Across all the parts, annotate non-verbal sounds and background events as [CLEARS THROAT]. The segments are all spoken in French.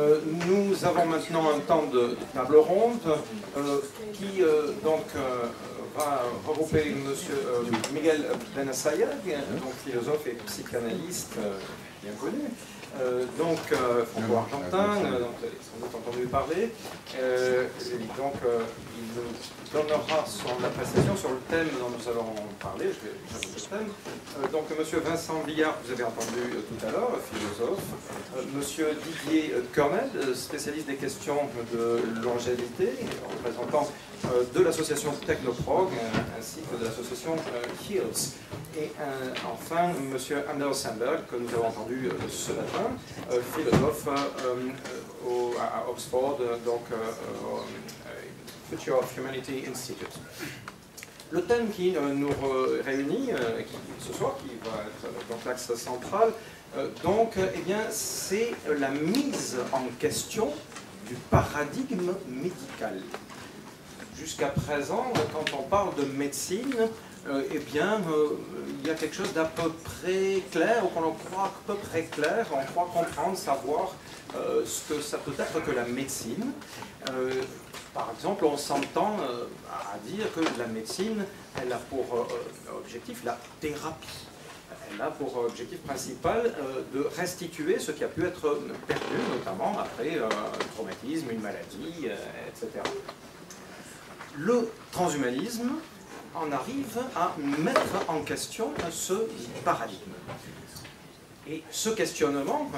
Euh, nous avons maintenant un temps de, table ronde euh, qui euh, donc va regrouper M. Miguel Benassaya, donc philosophe et psychanalyste bien connu, donc franco-argentin, dont vous avez sans doute entendu parler. donc il nous donnera son appréciation sur le thème dont nous allons parler. Je vais, le thème. donc M. Vincent Villard, vous avez entendu tout à l'heure, philosophe. M. Didier Cornel, spécialiste des questions de longévité, représentant euh, de l'association Technoprog ainsi que de l'association Heals. Et enfin, M. Anders Sandberg, que nous avons entendu ce matin, philosophe à Oxford, donc Future of Humanity Institute. Le thème qui nous réunit ce soir, qui va être donc l'axe central, euh, donc, eh bien, c'est la mise en question du paradigme médical. Jusqu'à présent, quand on parle de médecine, euh, eh bien, euh, il y a quelque chose d'à peu près clair, ou qu'on croit à peu près clair, on croit comprendre, savoir ce que ça peut être que la médecine. par exemple, on s'entend à dire que la médecine, elle a pour objectif la thérapie elle a pour objectif principal euh, de restituer ce qui a pu être perdu, notamment après euh, un traumatisme, une maladie, euh, etc. Le transhumanisme en arrive à mettre en question ce paradigme. Et ce questionnement,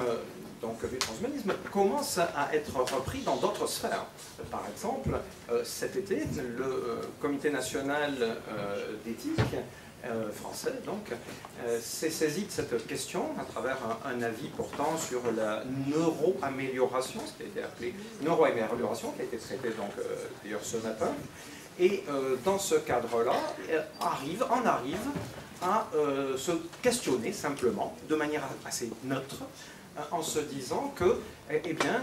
donc du transhumanisme, commence à être repris dans d'autres sphères. Par exemple, cet été, le Comité national d'éthique euh, français, donc, euh, s'est saisi de cette question à travers un, avis portant sur la neuroamélioration, ce qui a été appelé neuroamélioration, qui a été traité donc euh, d'ailleurs ce matin. Et dans ce cadre-là, arrive, en arrive à se questionner simplement, de manière assez neutre, en se disant que, eh, eh bien,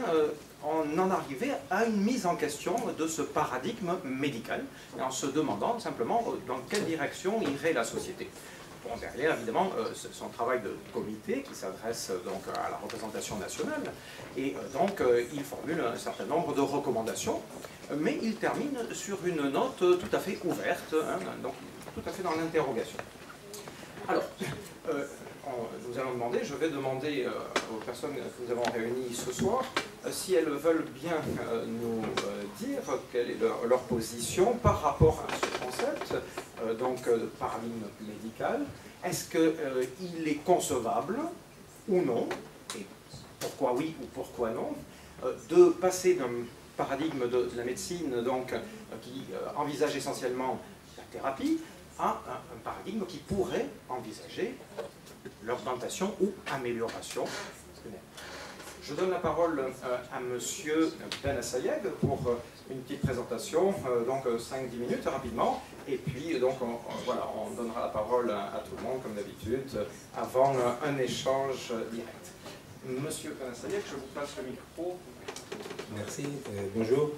on en arrivait à une mise en question de ce paradigme médical, en se demandant simplement euh, dans quelle direction irait la société. Bon, derrière, évidemment, euh, son travail de comité qui s'adresse euh, donc à la représentation nationale, et donc il formule un certain nombre de recommandations, mais il termine sur une note tout à fait ouverte, hein, donc tout à fait dans l'interrogation. Alors, nous allons demander, je vais demander aux personnes que nous avons réunies ce soir, euh, si elles veulent bien euh, nous euh, dire quelle est leur, position par rapport à ce concept, donc paradigme médical. Est-ce qu'il est concevable ou non, et pourquoi oui ou pourquoi non, de passer d'un paradigme de, la médecine donc, qui envisage essentiellement la thérapie à un, paradigme qui pourrait envisager l'augmentation ou amélioration je donne la parole euh, à Monsieur Ben Assayeg pour euh, une petite présentation, euh, donc 5-10 minutes rapidement, et puis donc on, voilà, on donnera la parole à, tout le monde comme d'habitude avant un échange direct. Monsieur Ben Assayeg, je vous passe le micro. Merci, bonjour.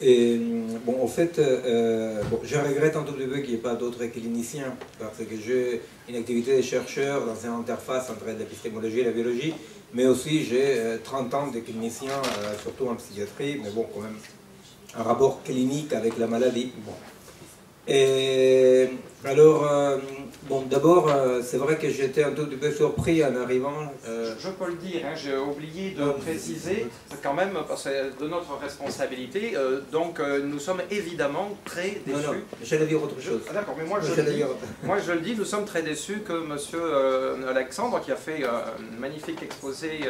Et, bon, en fait, je regrette un tout petit peu qu'il n'y ait pas d'autres cliniciens, parce que j'ai une activité de chercheur dans une interface entre l'épistémologie et la biologie, mais aussi j'ai 30 euh, ans de clinicien, euh, surtout en psychiatrie, mais bon, quand même, un rapport clinique avec la maladie. Bon. Et alors, euh, bon, d'abord, euh, c'est vrai que j'étais un tout petit peu surpris en arrivant. Euh, je peux le dire, hein, j'ai oublié de préciser quand même, parce que de notre responsabilité, donc nous sommes évidemment très déçus. Non, non, j'allais dire autre chose. Ah, d'accord, mais moi je, le dis, moi je le dis, nous sommes très déçus que monsieur Alexandre, qui a fait un magnifique exposé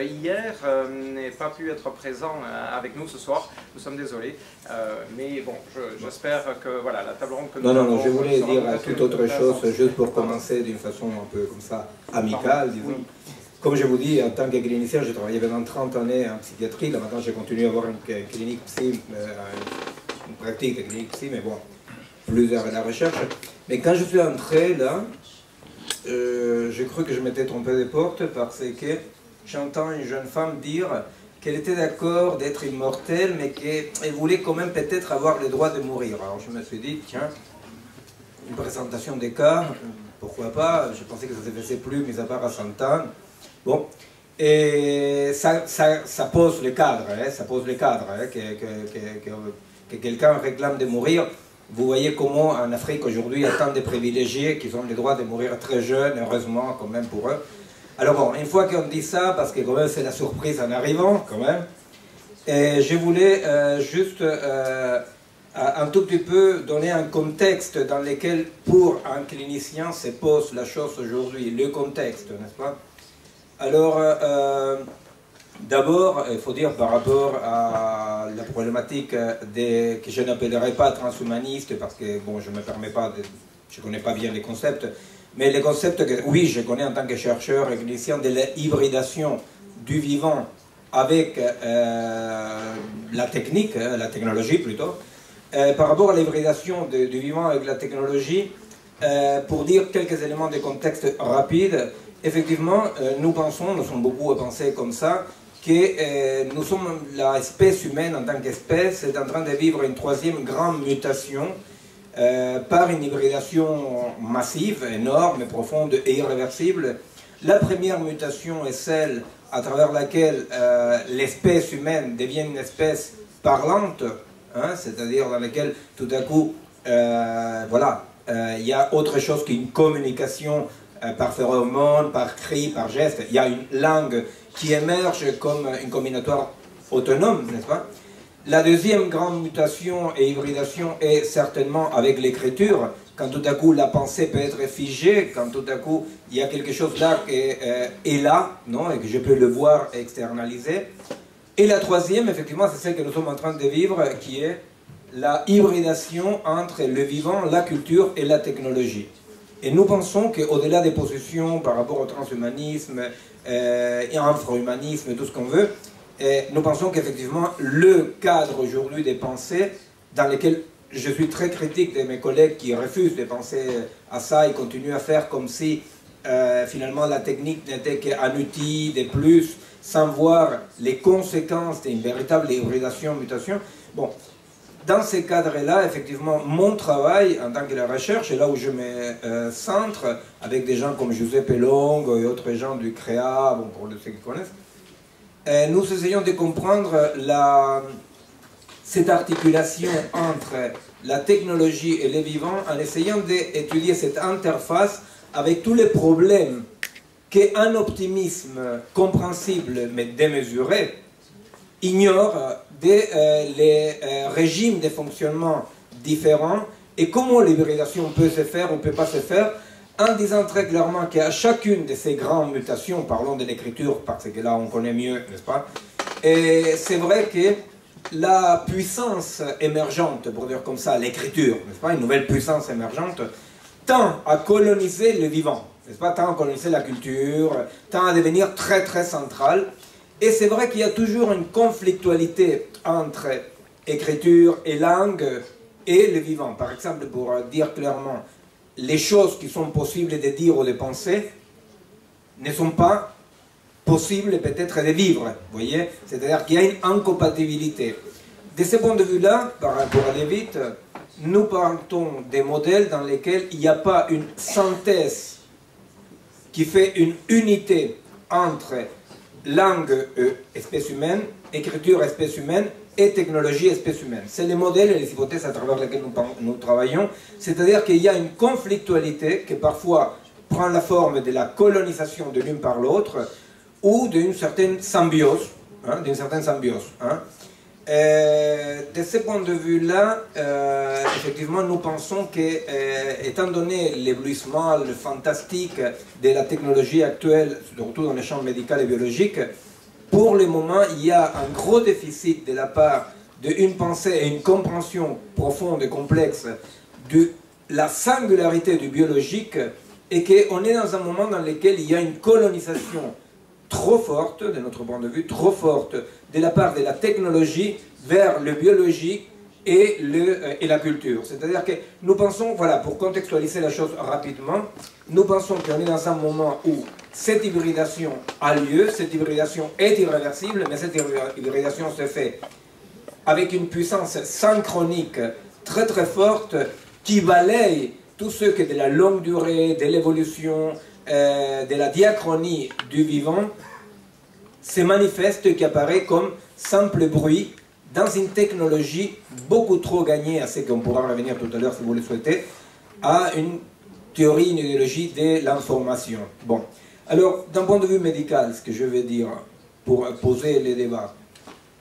hier, n'ait pas pu être présent avec nous ce soir. Nous sommes désolés. mais bon, j'espère que voilà, la table ronde que nous non, non, non, je voulais dire toute autre chose, juste pour commencer d'une façon un peu comme ça, amicale, disons. Comme je vous dis, en tant que clinicien, j'ai travaillé pendant 30 années en psychiatrie. Là, maintenant, j'ai continué à avoir une clinique psy, euh, une pratique de clinique psy, mais bon, plusieurs à la recherche. Mais quand je suis entré là, euh, j'ai cru que je m'étais trompé des portes parce que j'entends une jeune femme dire qu'elle était d'accord d'être immortelle, mais qu'elle voulait quand même peut-être avoir le droit de mourir. Alors je me suis dit, tiens, une présentation des cas, pourquoi pas, je pensais que ça ne se faisait plus, mis à part à 100 ans. Bon, Et ça, pose le cadre, hein, ça pose le cadre, hein, que, que, que, quelqu'un réclame de mourir. Vous voyez comment en Afrique aujourd'hui il y a tant de privilégiés qui ont le droit de mourir très jeunes, heureusement quand même pour eux. Alors bon, une fois qu'on dit ça, parce que quand même c'est la surprise en arrivant quand même, et je voulais euh, juste euh, un tout petit peu donner un contexte dans lequel pour un clinicien se pose la chose aujourd'hui, le contexte, n'est-ce pas? Alors, euh, d'abord, il faut dire par rapport à la problématique des, que je n'appellerai pas transhumaniste, parce que bon, je ne me permets pas, je ne connais pas bien les concepts, mais les concepts que, oui, je connais en tant que chercheur et clinicien de l'hybridation du vivant avec euh, la technique, euh, la technologie plutôt, euh, par rapport à l'hybridation du vivant avec la technologie, pour dire quelques éléments de contexte rapide, effectivement, nous pensons, nous sommes beaucoup à penser comme ça, que nous sommes, l'espèce humaine en tant qu'espèce est en train de vivre une troisième grande mutation par une hybridation massive, énorme, profonde et irréversible. La première mutation est celle à travers laquelle euh, l'espèce humaine devient une espèce parlante, hein, c'est-à-dire dans laquelle tout à coup, euh, voilà, euh, il y a autre chose qu'une communication par phéromone, par cri, par geste. Il y a une langue qui émerge comme une combinatoire autonome, n'est-ce pas? La deuxième grande mutation et hybridation est certainement avec l'écriture, quand tout à coup la pensée peut être figée, quand tout à coup il y a quelque chose là qui euh, est là, non, et que je peux le voir externaliser. Et la troisième, effectivement, c'est celle que nous sommes en train de vivre, qui est la hybridation entre le vivant, la culture et la technologie. Et nous pensons qu'au-delà des positions par rapport au transhumanisme, euh, et infrahumanisme, tout ce qu'on veut, euh, nous pensons qu'effectivement le cadre aujourd'hui des pensées dans lesquelles je suis très critique de mes collègues qui refusent de penser à ça et continuent à faire comme si euh, finalement la technique n'était qu'un outil de plus sans voir les conséquences d'une véritable hybridation, mutation. Bon, dans ces cadres-là, effectivement, mon travail en tant que la recherche, et là où je me euh, centre avec des gens comme Giuseppe Long et autres gens du CREA, bon, pour ceux qui connaissent, euh, nous essayons de comprendre cette articulation entre la technologie et les vivants en essayant d'étudier cette interface avec tous les problèmes qu'un optimisme compréhensible mais démesuré ignore des euh, les euh, régimes de fonctionnement différents et comment l'hybridation peut se faire ou peut pas se faire en disant très clairement qu'à chacune de ces grandes mutations, parlons de l'écriture parce que là on connaît mieux, n'est-ce pas Et c'est vrai que la puissance émergente, pour dire comme ça, l'écriture, n'est-ce pas, une nouvelle puissance émergente, tend à coloniser le vivant, n'est-ce pas, tend à coloniser la culture, tend à devenir très très centrale. Et c'est vrai qu'il y a toujours une conflictualité entre écriture et langue et le vivant. Par exemple, pour dire clairement, les choses qui sont possibles de dire ou de penser ne sont pas possible peut-être de vivre, voyez C'est-à-dire qu'il y a une incompatibilité. De ce point de vue-là, pour aller vite, nous partons des modèles dans lesquels il n'y a pas une synthèse qui fait une unité entre langue euh, espèce humaine, écriture espèce humaine et technologie espèce humaine. C'est les modèles et les hypothèses à travers lesquels nous, nous travaillons. C'est-à-dire qu'il y a une conflictualité qui parfois prend la forme de la colonisation de l'une par l'autre, ou d'une certaine symbiose, hein, d'une certaine symbiose. Hein. Euh, de ce point de vue-là, euh, effectivement, nous pensons que, euh, étant donné l'éblouissement, le fantastique de la technologie actuelle, surtout dans les champs médical et biologique, pour le moment, il y a un gros déficit de la part d'une pensée et une compréhension profonde et complexe de la singularité du biologique et qu'on est dans un moment dans lequel il y a une colonisation trop forte, de notre point de vue, trop forte de la part de la technologie vers le biologique et, le, euh, et la culture. C'est-à-dire que nous pensons, voilà, pour contextualiser la chose rapidement, nous pensons qu'on est dans un moment où cette hybridation a lieu, cette hybridation est irréversible, mais cette hybridation se fait avec une puissance synchronique très très forte qui balaye tout ce qui est de la longue durée, de l'évolution, euh, de la diachronie du vivant se manifeste qui apparaît comme simple bruit dans une technologie beaucoup trop gagnée, à ce qu'on pourra revenir tout à l'heure si vous le souhaitez, à une théorie, une idéologie de l'information. Bon, alors d'un point de vue médical, ce que je veux dire pour poser les débats,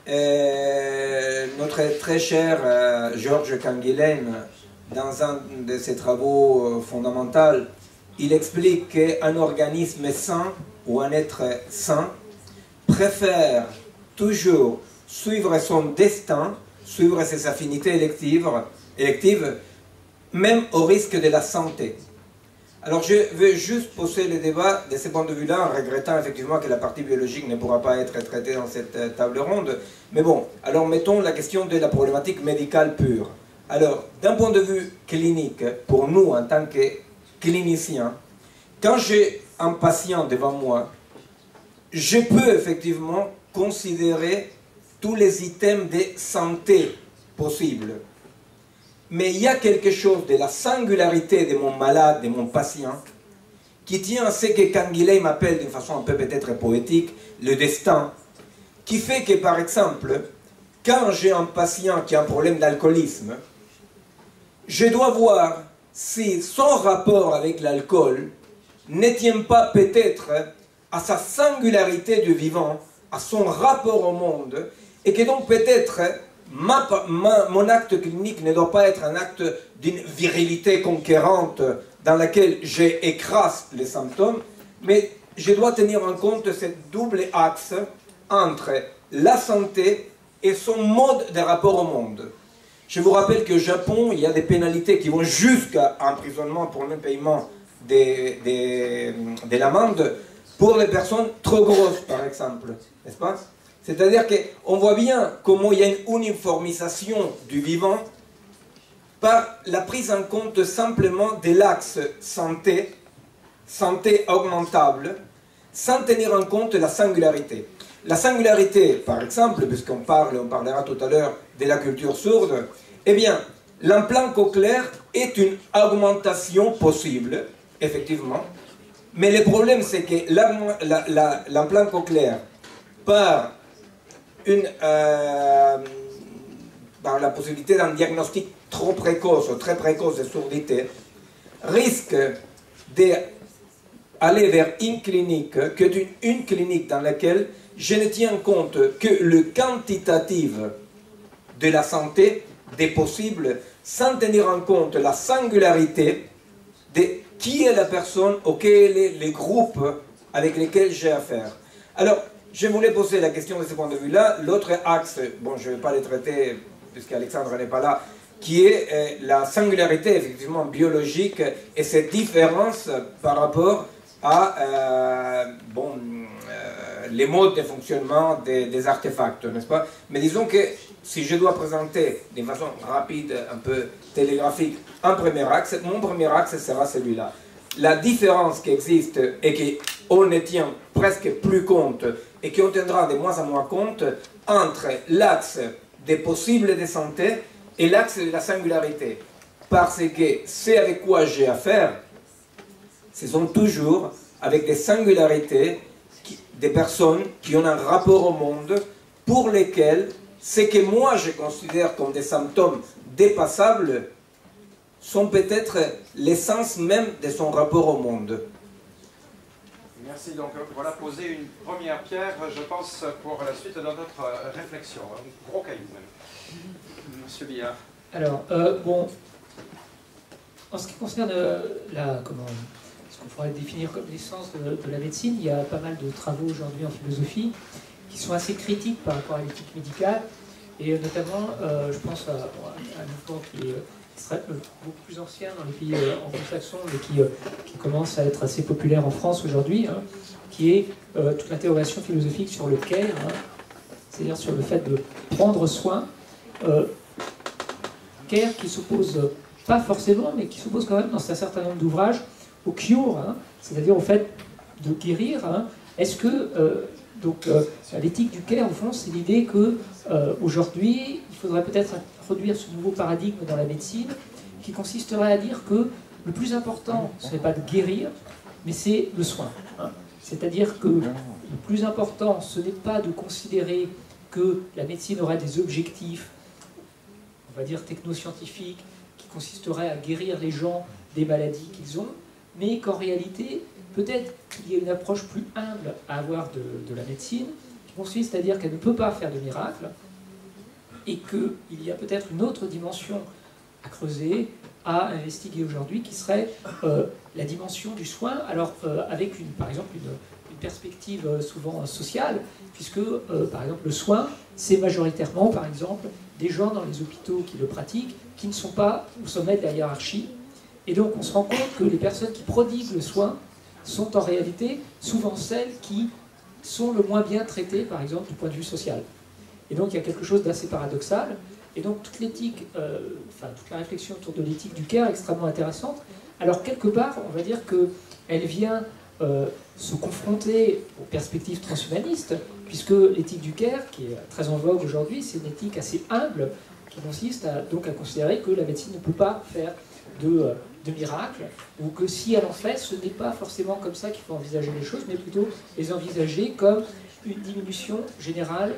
euh, notre très cher euh, Georges Canguilhem, dans un de ses travaux fondamentaux, il explique qu'un organisme sain ou un être sain préfère toujours suivre son destin, suivre ses affinités électives, même au risque de la santé. Alors je veux juste poser le débat de ce point de vue-là, en regrettant effectivement que la partie biologique ne pourra pas être traitée dans cette euh, table ronde. Mais bon, alors mettons la question de la problématique médicale pure. Alors, d'un point de vue clinique, pour nous en tant que cliniciens, quand j'ai un patient devant moi, je peux effectivement considérer tous les items de santé possibles. Mais il y a quelque chose de la singularité de mon malade, de mon patient, qui tient à ce que Canguilhem m'appelle d'une façon un peu peut-être poétique le destin, qui fait que par exemple, quand j'ai un patient qui a un problème d'alcoolisme, je dois voir si son rapport avec l'alcool ne tient pas peut-être à sa singularité de vivant, à son rapport au monde, et que donc peut-être mon acte clinique ne doit pas être un acte d'une virilité conquérante dans laquelle j'écrase les symptômes, mais je dois tenir en compte ce double axe entre la santé et son mode de rapport au monde. Je vous rappelle qu'au Japon, il y a des pénalités qui vont jusqu'à emprisonnement pour le paiement de l'amende pour les personnes trop grosses, par exemple. C'est-à-dire qu'on voit bien comment il y a une uniformisation du vivant par la prise en compte simplement de l'axe santé, santé augmentable, sans tenir en compte la singularité. La singularité, par exemple, puisqu'on parle, on parlera tout à l'heure de la culture sourde, eh bien, l'implant cochléaire est une augmentation possible, effectivement, mais le problème, c'est que l'implant cochléaire, par, une, euh, par la possibilité d'un diagnostic trop précoce très précoce de surdité, risque d'aller vers une clinique, que d'une une clinique dans laquelle je ne tiens compte que le quantitatif de la santé des possibles, sans tenir en compte la singularité des qui est la personne auquel est les groupes avec lesquels j'ai affaire. Alors, je voulais poser la question de ce point de vue-là. L'autre axe, bon, je ne vais pas le traiter puisqu'Alexandre n'est pas là, qui est euh, la singularité effectivement biologique et cette différence par rapport à euh, bon, les modes de fonctionnement des, artefacts, n'est-ce pas? Mais disons que si je dois présenter d'une façon rapide, un peu télégraphique, un premier axe, mon premier axe sera celui-là. La différence qui existe et qu'on ne tient presque plus compte et qu'on tiendra de moins en moins compte entre l'axe des possibles de santé et l'axe de la singularité. Parce que c'est avec quoi j'ai affaire, ce sont toujours avec des singularités, des personnes qui ont un rapport au monde pour lesquelles ce que moi je considère comme des symptômes dépassables sont peut-être l'essence même de son rapport au monde. Merci. Donc voilà, poser une première pierre, je pense, pour la suite de notre euh, réflexion. Un gros caillou même. Monsieur Billard. Alors, euh, bon, en ce qui concerne euh, la, comment, qu'on pourrait définir comme l'essence de, de, la médecine, il y a pas mal de travaux aujourd'hui en philosophie qui sont assez critiques par rapport à l'éthique médicale, et notamment, euh, je pense à, un mouvement qui est euh, beaucoup plus ancien dans les pays euh, anglo-saxons, mais qui, qui, commence à être assez populaire en France aujourd'hui, hein, qui est toute l'interrogation philosophique sur le care, hein, c'est-à-dire sur le fait de prendre soin, care qui s'oppose pas forcément, mais qui s'oppose quand même dans un certain nombre d'ouvrages au cure, hein, c'est-à-dire au fait de guérir. Est-ce que donc euh, l'éthique du care, au fond, c'est l'idée que euh, aujourd'hui, il faudrait peut-être introduire ce nouveau paradigme dans la médecine, qui consisterait à dire que le plus important, ce n'est pas de guérir, mais c'est le soin. Hein. C'est-à-dire qu'il le plus important, ce n'est pas de considérer que la médecine aurait des objectifs, on va dire technoscientifiques, qui consisteraient à guérir les gens des maladies qu'ils ont, mais qu'en réalité, peut-être qu'il y a une approche plus humble à avoir de, la médecine, qui consiste à dire qu'elle ne peut pas faire de miracles, et qu'il y a peut-être une autre dimension à creuser, à investiguer aujourd'hui, qui serait euh, la dimension du soin, alors euh, avec une, par exemple une, perspective euh, souvent sociale, puisque par exemple le soin, c'est majoritairement par exemple des gens dans les hôpitaux qui le pratiquent, qui ne sont pas au sommet de la hiérarchie, et donc on se rend compte que les personnes qui prodiguent le soin sont en réalité souvent celles qui sont le moins bien traitées, par exemple, du point de vue social. Et donc il y a quelque chose d'assez paradoxal. Et donc toute l'éthique, euh, enfin toute la réflexion autour de l'éthique du care est extrêmement intéressante. Alors quelque part, on va dire qu'elle vient euh, se confronter aux perspectives transhumanistes, puisque l'éthique du care, qui est très en vogue aujourd'hui, c'est une éthique assez humble, qui consiste donc à considérer que la médecine ne peut pas faire de, euh, de miracles, ou que si elle en fait, ce n'est pas forcément comme ça qu'il faut envisager les choses, mais plutôt les envisager comme une diminution générale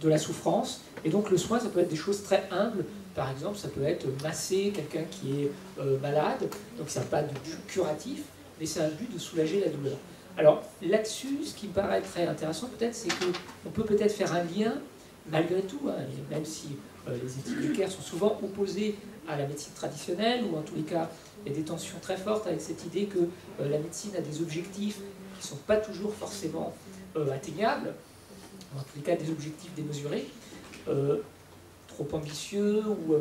de la souffrance. Et donc le soin, ça peut être des choses très humbles. Par exemple, ça peut être masser quelqu'un qui est euh, malade, donc ça n'a pas de but curatif, mais c'est un but de soulager la douleur. Alors là-dessus, ce qui me paraît très intéressant peut-être, c'est qu'on peut peut-être faire un lien, malgré tout, hein, même si euh, les éthiques du care sont souvent opposées à la médecine traditionnelle, ou en tous les cas, il y a des tensions très fortes avec cette idée que euh, la médecine a des objectifs qui ne sont pas toujours forcément euh, atteignables, ou en tous les cas des objectifs démesurés, euh, trop ambitieux, ou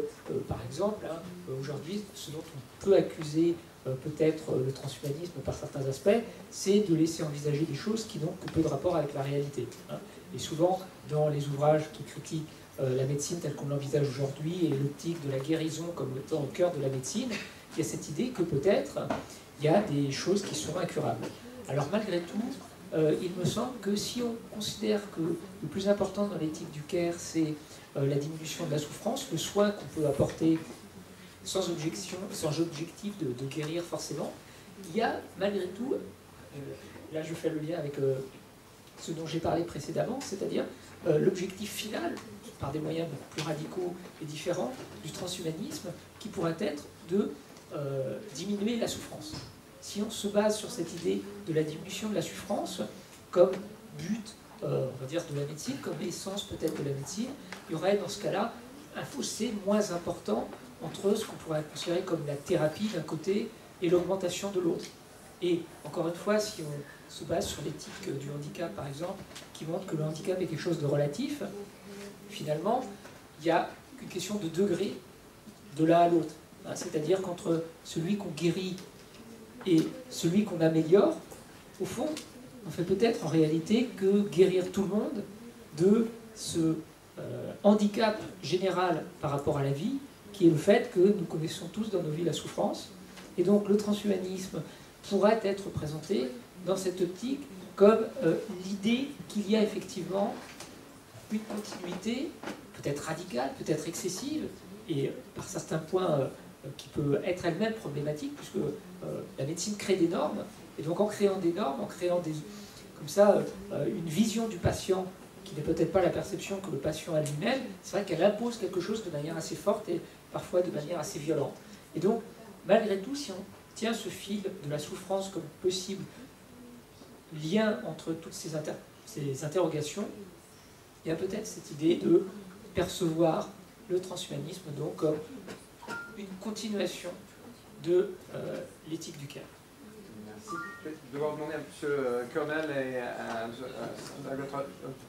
par exemple, hein, aujourd'hui, ce dont on peut accuser peut-être le transhumanisme par certains aspects, c'est de laisser envisager des choses qui n'ont que peu de rapport avec la réalité. Hein. Et souvent, dans les ouvrages qui critiquent la médecine telle qu'on l'envisage aujourd'hui et l'optique de la guérison comme étant au cœur de la médecine, il y a cette idée que peut-être il y a des choses qui sont incurables. Alors malgré tout, euh, il me semble que si on considère que le plus important dans l'éthique du care, c'est euh, la diminution de la souffrance, le soin qu'on peut apporter sans objection, sans objectif de, guérir forcément, il y a malgré tout, là je fais le lien avec ce dont j'ai parlé précédemment, c'est-à-dire l'objectif final par des moyens plus radicaux et différents du transhumanisme qui pourrait être de euh, diminuer la souffrance. Si on se base sur cette idée de la diminution de la souffrance comme but, euh, on va dire, de la médecine, comme essence peut-être de la médecine, il y aurait dans ce cas-là un fossé moins important entre ce qu'on pourrait considérer comme la thérapie d'un côté et l'augmentation de l'autre. Et encore une fois, si on se base sur l'éthique du handicap, par exemple, qui montre que le handicap est quelque chose de relatif, finalement, il y a une question de degré de l'un à l'autre. Hein, c'est-à-dire qu'entre celui qu'on guérit et celui qu'on améliore, au fond, on fait peut-être en réalité que guérir tout le monde de ce euh, handicap général par rapport à la vie, qui est le fait que nous connaissons tous dans nos vies la souffrance. Et donc le transhumanisme pourrait être présenté dans cette optique comme euh, l'idée qu'il y a effectivement une continuité, peut-être radicale, peut-être excessive, et par certains points euh, qui peut être elle-même problématique, puisque euh, la médecine crée des normes, et donc en créant des normes, en créant des, comme ça euh, une vision du patient qui n'est peut-être pas la perception que le patient a lui-même, c'est vrai qu'elle impose quelque chose de manière assez forte et parfois de manière assez violente. Et donc, malgré tout, si on tient ce fil de la souffrance comme possible lien entre toutes ces, ces interrogations, il y a peut-être cette idée de percevoir le transhumanisme donc comme une continuation de euh, l'éthique du care. Merci. Je vais devoir demander à M. Colonel et à, un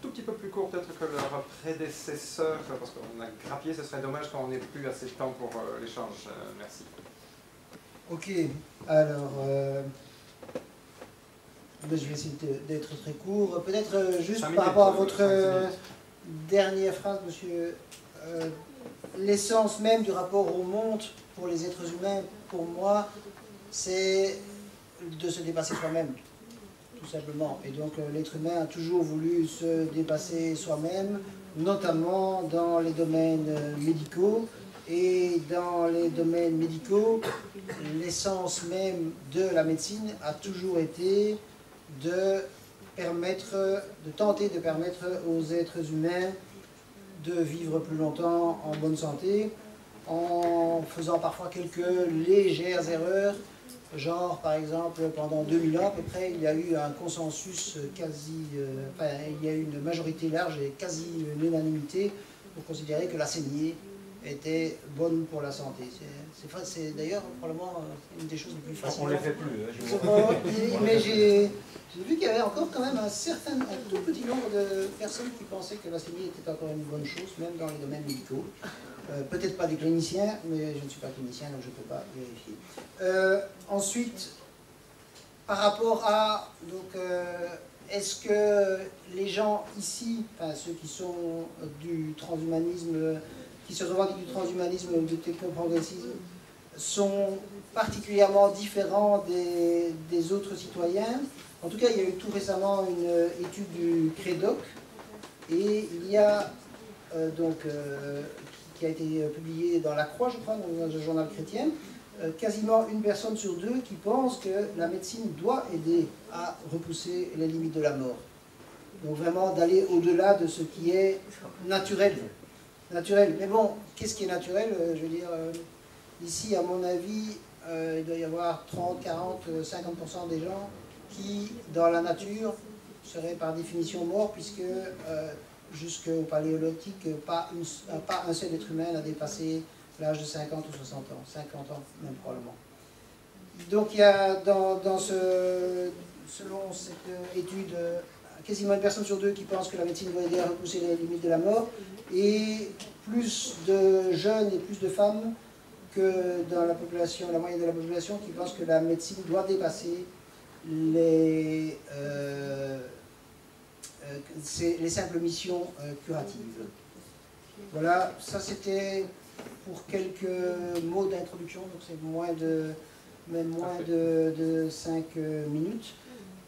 tout petit peu plus court peut-être que leur prédécesseur, parce qu'on a grappié, ce serait dommage quand on n'ait plus assez de temps pour euh, l'échange. Euh, merci. Ok, alors je vais essayer d'être très court. Peut-être euh, juste par rapport à votre euh, dernière phrase, monsieur. Euh, l'essence même du rapport au monde pour les êtres humains, pour moi, c'est de se dépasser soi-même, tout simplement. Et donc l'être humain a toujours voulu se dépasser soi-même, notamment dans les domaines médicaux. Et dans les domaines médicaux, l'essence même de la médecine a toujours été de permettre, de tenter de permettre aux êtres humains de vivre plus longtemps en bonne santé, en faisant parfois quelques légères erreurs, genre par exemple pendant 2000 ans à peu près, il y a eu un consensus quasi, euh, enfin il y a eu une majorité large et quasi une unanimité pour considérer que la saignée était bonne pour la santé. C'est d'ailleurs probablement une des choses les plus faciles. On ne les fait plus. Hein, [LAUGHS] mais j'ai vu qu'il y avait encore quand même un certain, un tout petit nombre de personnes qui pensaient que la saignée était encore une bonne chose, même dans les domaines médicaux. Euh, peut-être pas des cliniciens, mais je ne suis pas clinicien, donc je ne peux pas vérifier. Euh, ensuite, par rapport à, donc, euh, est-ce que les gens ici, enfin ceux qui sont du transhumanisme, qui se revendiquent du transhumanisme ou du technoprogressisme, sont particulièrement différents des, autres citoyens. En tout cas, il y a eu tout récemment une étude du CREDOC, et il y a donc qui a été euh, publié dans La Croix, je crois, dans un journal chrétien, euh, quasiment une personne sur deux qui pense que la médecine doit aider à repousser les limites de la mort. Donc vraiment d'aller au-delà de ce qui est naturel. Naturel. Mais bon, qu'est-ce qui est naturel euh, Je veux dire, ici, à mon avis, il doit y avoir 30, 40, 50% des gens qui, dans la nature, seraient par définition morts, puisque jusqu'au paléolithique, pas, pas un seul être humain n'a dépassé l'âge de 50 ou 60 ans, 50 ans même probablement. Donc il y a dans, dans ce, selon cette étude, quasiment une personne sur deux qui pense que la médecine doit aider à repousser les limites de la mort, et plus de jeunes et plus de femmes que dans la population, la moyenne de la population, qui pense que la médecine doit dépasser les... Euh, euh, les simples missions euh, curatives. Voilà, ça c'était pour quelques mots d'introduction, donc c'est moins de, même moins de, de 5 euh, minutes.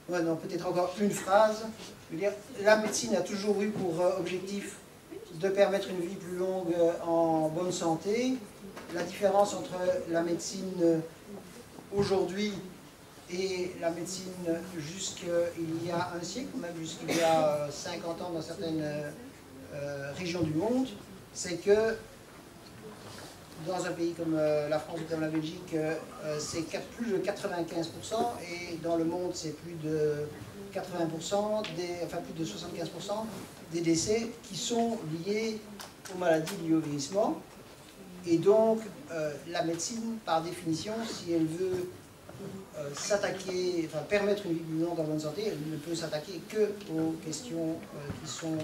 Ouais, non, peut-être encore une phrase. Je veux dire, la médecine a toujours eu pour objectif de permettre une vie plus longue en bonne santé. La différence entre la médecine aujourd'hui et la médecine jusqu'il y a un siècle, même jusqu'il y a 50 ans dans certaines euh, régions du monde, c'est que dans un pays comme euh, la France ou comme la Belgique, euh, c'est plus de 95%, et dans le monde, c'est plus de 80%, des, enfin plus de 75% des décès qui sont liés aux maladies liées au vieillissement. Et donc, la médecine, par définition, si elle veut euh, s'attaquer, enfin permettre une vie plus longue en bonne santé, elle ne peut s'attaquer que aux questions euh, qui sont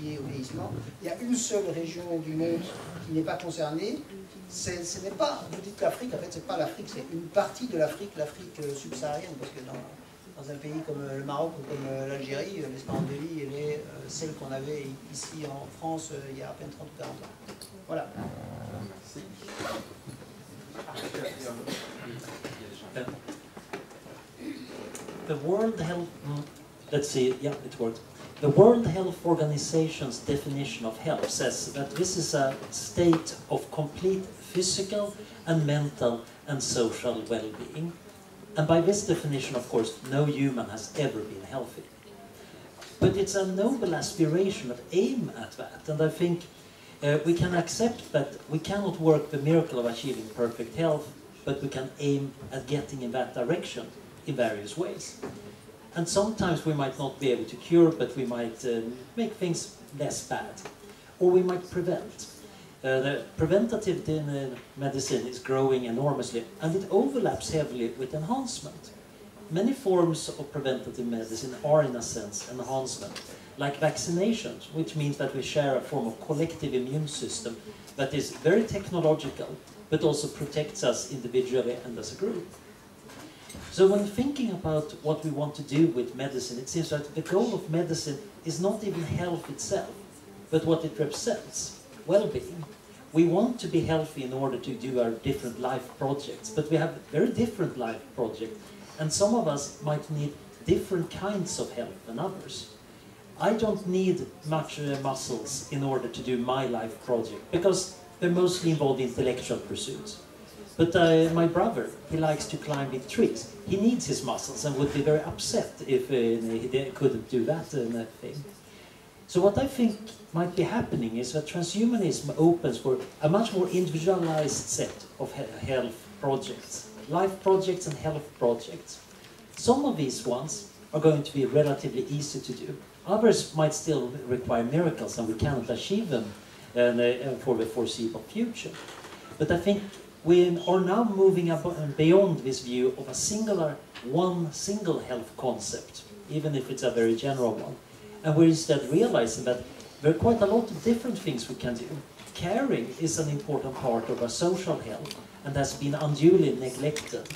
liées au vieillissement. Il y a une seule région du monde qui n'est pas concernée. Ce n'est pas, vous dites l'Afrique, en fait, c'est pas l'Afrique, c'est une partie de l'Afrique, l'Afrique euh, subsaharienne, parce que dans, dans, un pays comme le Maroc ou comme l'Algérie, l'espérance de vie, elle est celle qu'on avait ici en France il y a à peine 30 ou 40 ans. Voilà. the World Health, mm, let's see, yeah, it worked. The World Health Organization's definition of health says that this is a state of complete physical and mental and social well-being. And by this definition, of course, no human has ever been healthy. But it's a noble aspiration of aim at that, and I think uh, we can accept that we cannot work the miracle of achieving perfect health, but we can aim at getting in that direction in various ways. And sometimes we might not be able to cure, but we might uh, make things less bad. Or we might prevent. Uh, the preventative uh, medicine is growing enormously, and it overlaps heavily with enhancement. Many forms of preventative medicine are, in a sense, enhancement, like vaccinations, which means that we share a form of collective immune system that is very technological, but also protects us individually and as a group. So when thinking about what we want to do with medicine, it seems that the goal of medicine is not even health itself, but what it represents, well-being. We want to be healthy in order to do our different life projects, but we have very different life projects, and some of us might need different kinds of help than others. I don't need much uh, muscles in order to do my life project, because they're mostly involved in intellectual pursuits. But uh, my brother, he likes to climb in trees. He needs his muscles and would be very upset if uh, he couldn't do that uh, thing. So what I think might be happening is that transhumanism opens for a much more individualized set of health projects, life projects and health projects. Some of these ones are going to be relatively easy to do. Others might still require miracles and we cannot achieve them and, uh, for the foreseeable future. But I think we are now moving beyond this view of a singular, one single health concept, even if it's a very general one. And we're instead realizing that there are quite a lot of different things we can do. Caring is an important part of our social health and has been unduly neglected.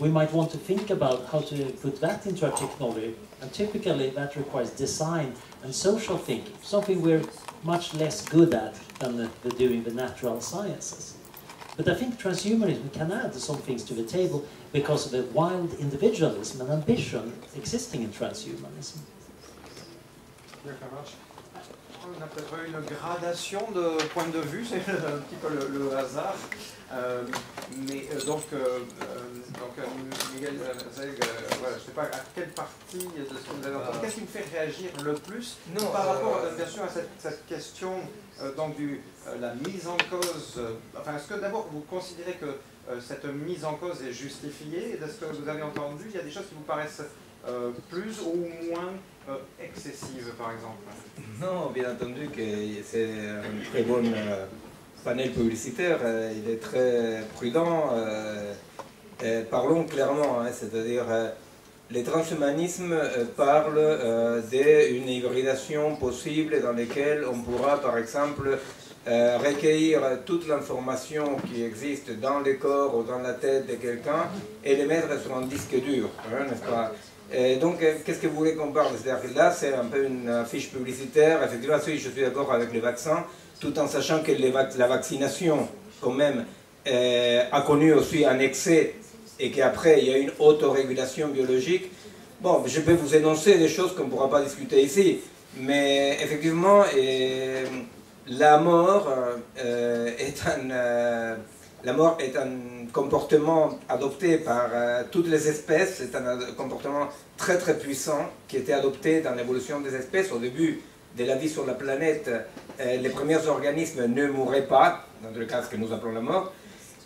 We might want to think about how to put that into our technology, and typically that requires design and social thinking, something we're much less good at than the, the doing the natural sciences. But I think transhumanism can add some things to the table because of the wild individualism and ambition existing in transhumanism. On a peut-être une gradation de points de vue, c'est [LAUGHS] un petit peu le, le hasard. Euh, mais euh, donc, euh, donc Miguel voilà, je ne sais pas à quelle partie de ce que vous avez entendu, qu'est-ce qui me fait réagir le plus non, par rapport bien sûr à cette, cette question donc du, la mise en cause, enfin est-ce que d'abord vous considérez que cette mise en cause est justifiée? Et de ce que vous avez entendu, il y a des choses qui vous paraissent plus ou moins excessives par exemple Non, bien entendu que c'est une très bonne panel publicitaire, euh, il est très prudent. Euh, parlons clairement, hein, c'est-à-dire euh, le transhumanisme parle d'une hybridation possible dans laquelle on pourra par exemple recueillir toute l'information qui existe dans le corps ou dans la tête de quelqu'un et les mettre sur un disque dur, hein, n'est-ce pas? Et donc, qu'est-ce que vous voulez qu'on parle? C'est-à-dire que là, c'est un peu une fiche publicitaire. Effectivement, je suis d'accord avec les vaccins tout en sachant que la vaccination, quand même, euh, a connu aussi un excès et qu'après, il y a une autorégulation biologique. Bon, je peux vous énoncer des choses qu'on ne pourra pas discuter ici, mais effectivement, euh, la mort euh, est un... la mort est un comportement adopté par toutes les espèces, c'est un comportement très très puissant qui était adopté dans l'évolution des espèces. Au début, de la vie sur la planète, euh, les premiers organismes ne mourraient pas, dans le cas que nous appelons la mort.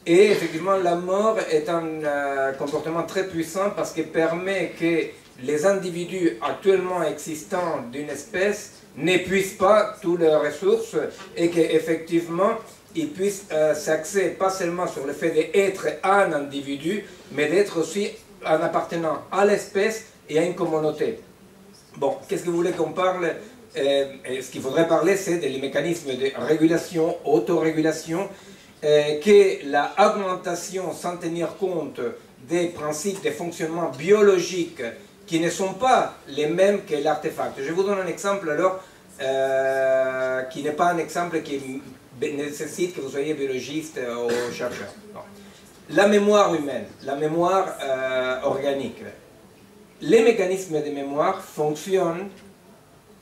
Et effectivement, la mort est un euh, comportement très puissant parce qu'il permet que les individus actuellement existants d'une espèce n'épuisent pas toutes leurs ressources et qu'effectivement, ils puissent euh, s'axer pas seulement sur le fait d'être un individu, mais d'être aussi un appartenant à l'espèce et à une communauté. Bon, qu'est-ce que vous voulez qu'on parle? Euh, ce qu'il faudrait parler, c'est des mécanismes de régulation, autorégulation, euh, que la augmentation sans tenir compte des principes de fonctionnement biologique qui ne sont pas les mêmes que l'artefact. Je vous donne un exemple alors euh, qui n'est pas un exemple qui nécessite que vous soyez biologiste ou chercheur. La mémoire humaine, la mémoire organique. Les mécanismes de mémoire fonctionnent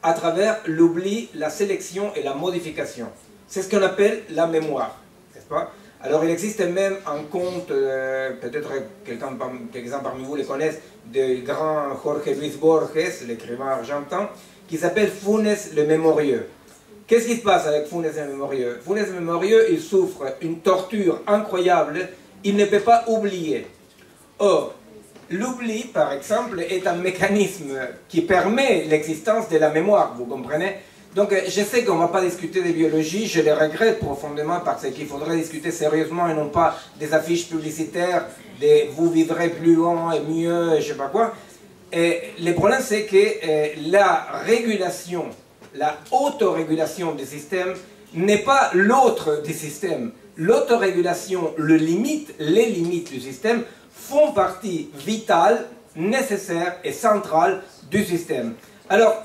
à travers l'oubli, la sélection et la modification. C'est ce qu'on appelle la mémoire, n'est-ce pas? Alors il existe même un conte, euh, peut-être quelqu'un quelques parmi vous le connaissent, du grand Jorge Luis Borges, l'écrivain argentin, qui s'appelle Funes le Mémorieux. Qu'est-ce qui se passe avec Funes le Mémorieux? Funes le Mémorieux, il souffre une torture incroyable, il ne peut pas oublier. Or, L'oubli, par exemple, est un mécanisme qui permet l'existence de la mémoire, vous comprenez? Donc je sais qu'on ne va pas discuter de biologie, je le regrette profondément parce qu'il faudrait discuter sérieusement et non pas des affiches publicitaires, de vous vivrez plus long et mieux, je sais pas quoi. Et le problème c'est que euh, la régulation, la autorégulation des systèmes n'est pas l'autre des systèmes. L'autorégulation le limite, les limites du système font partie vitale, nécessaire et centrale du système. Alors,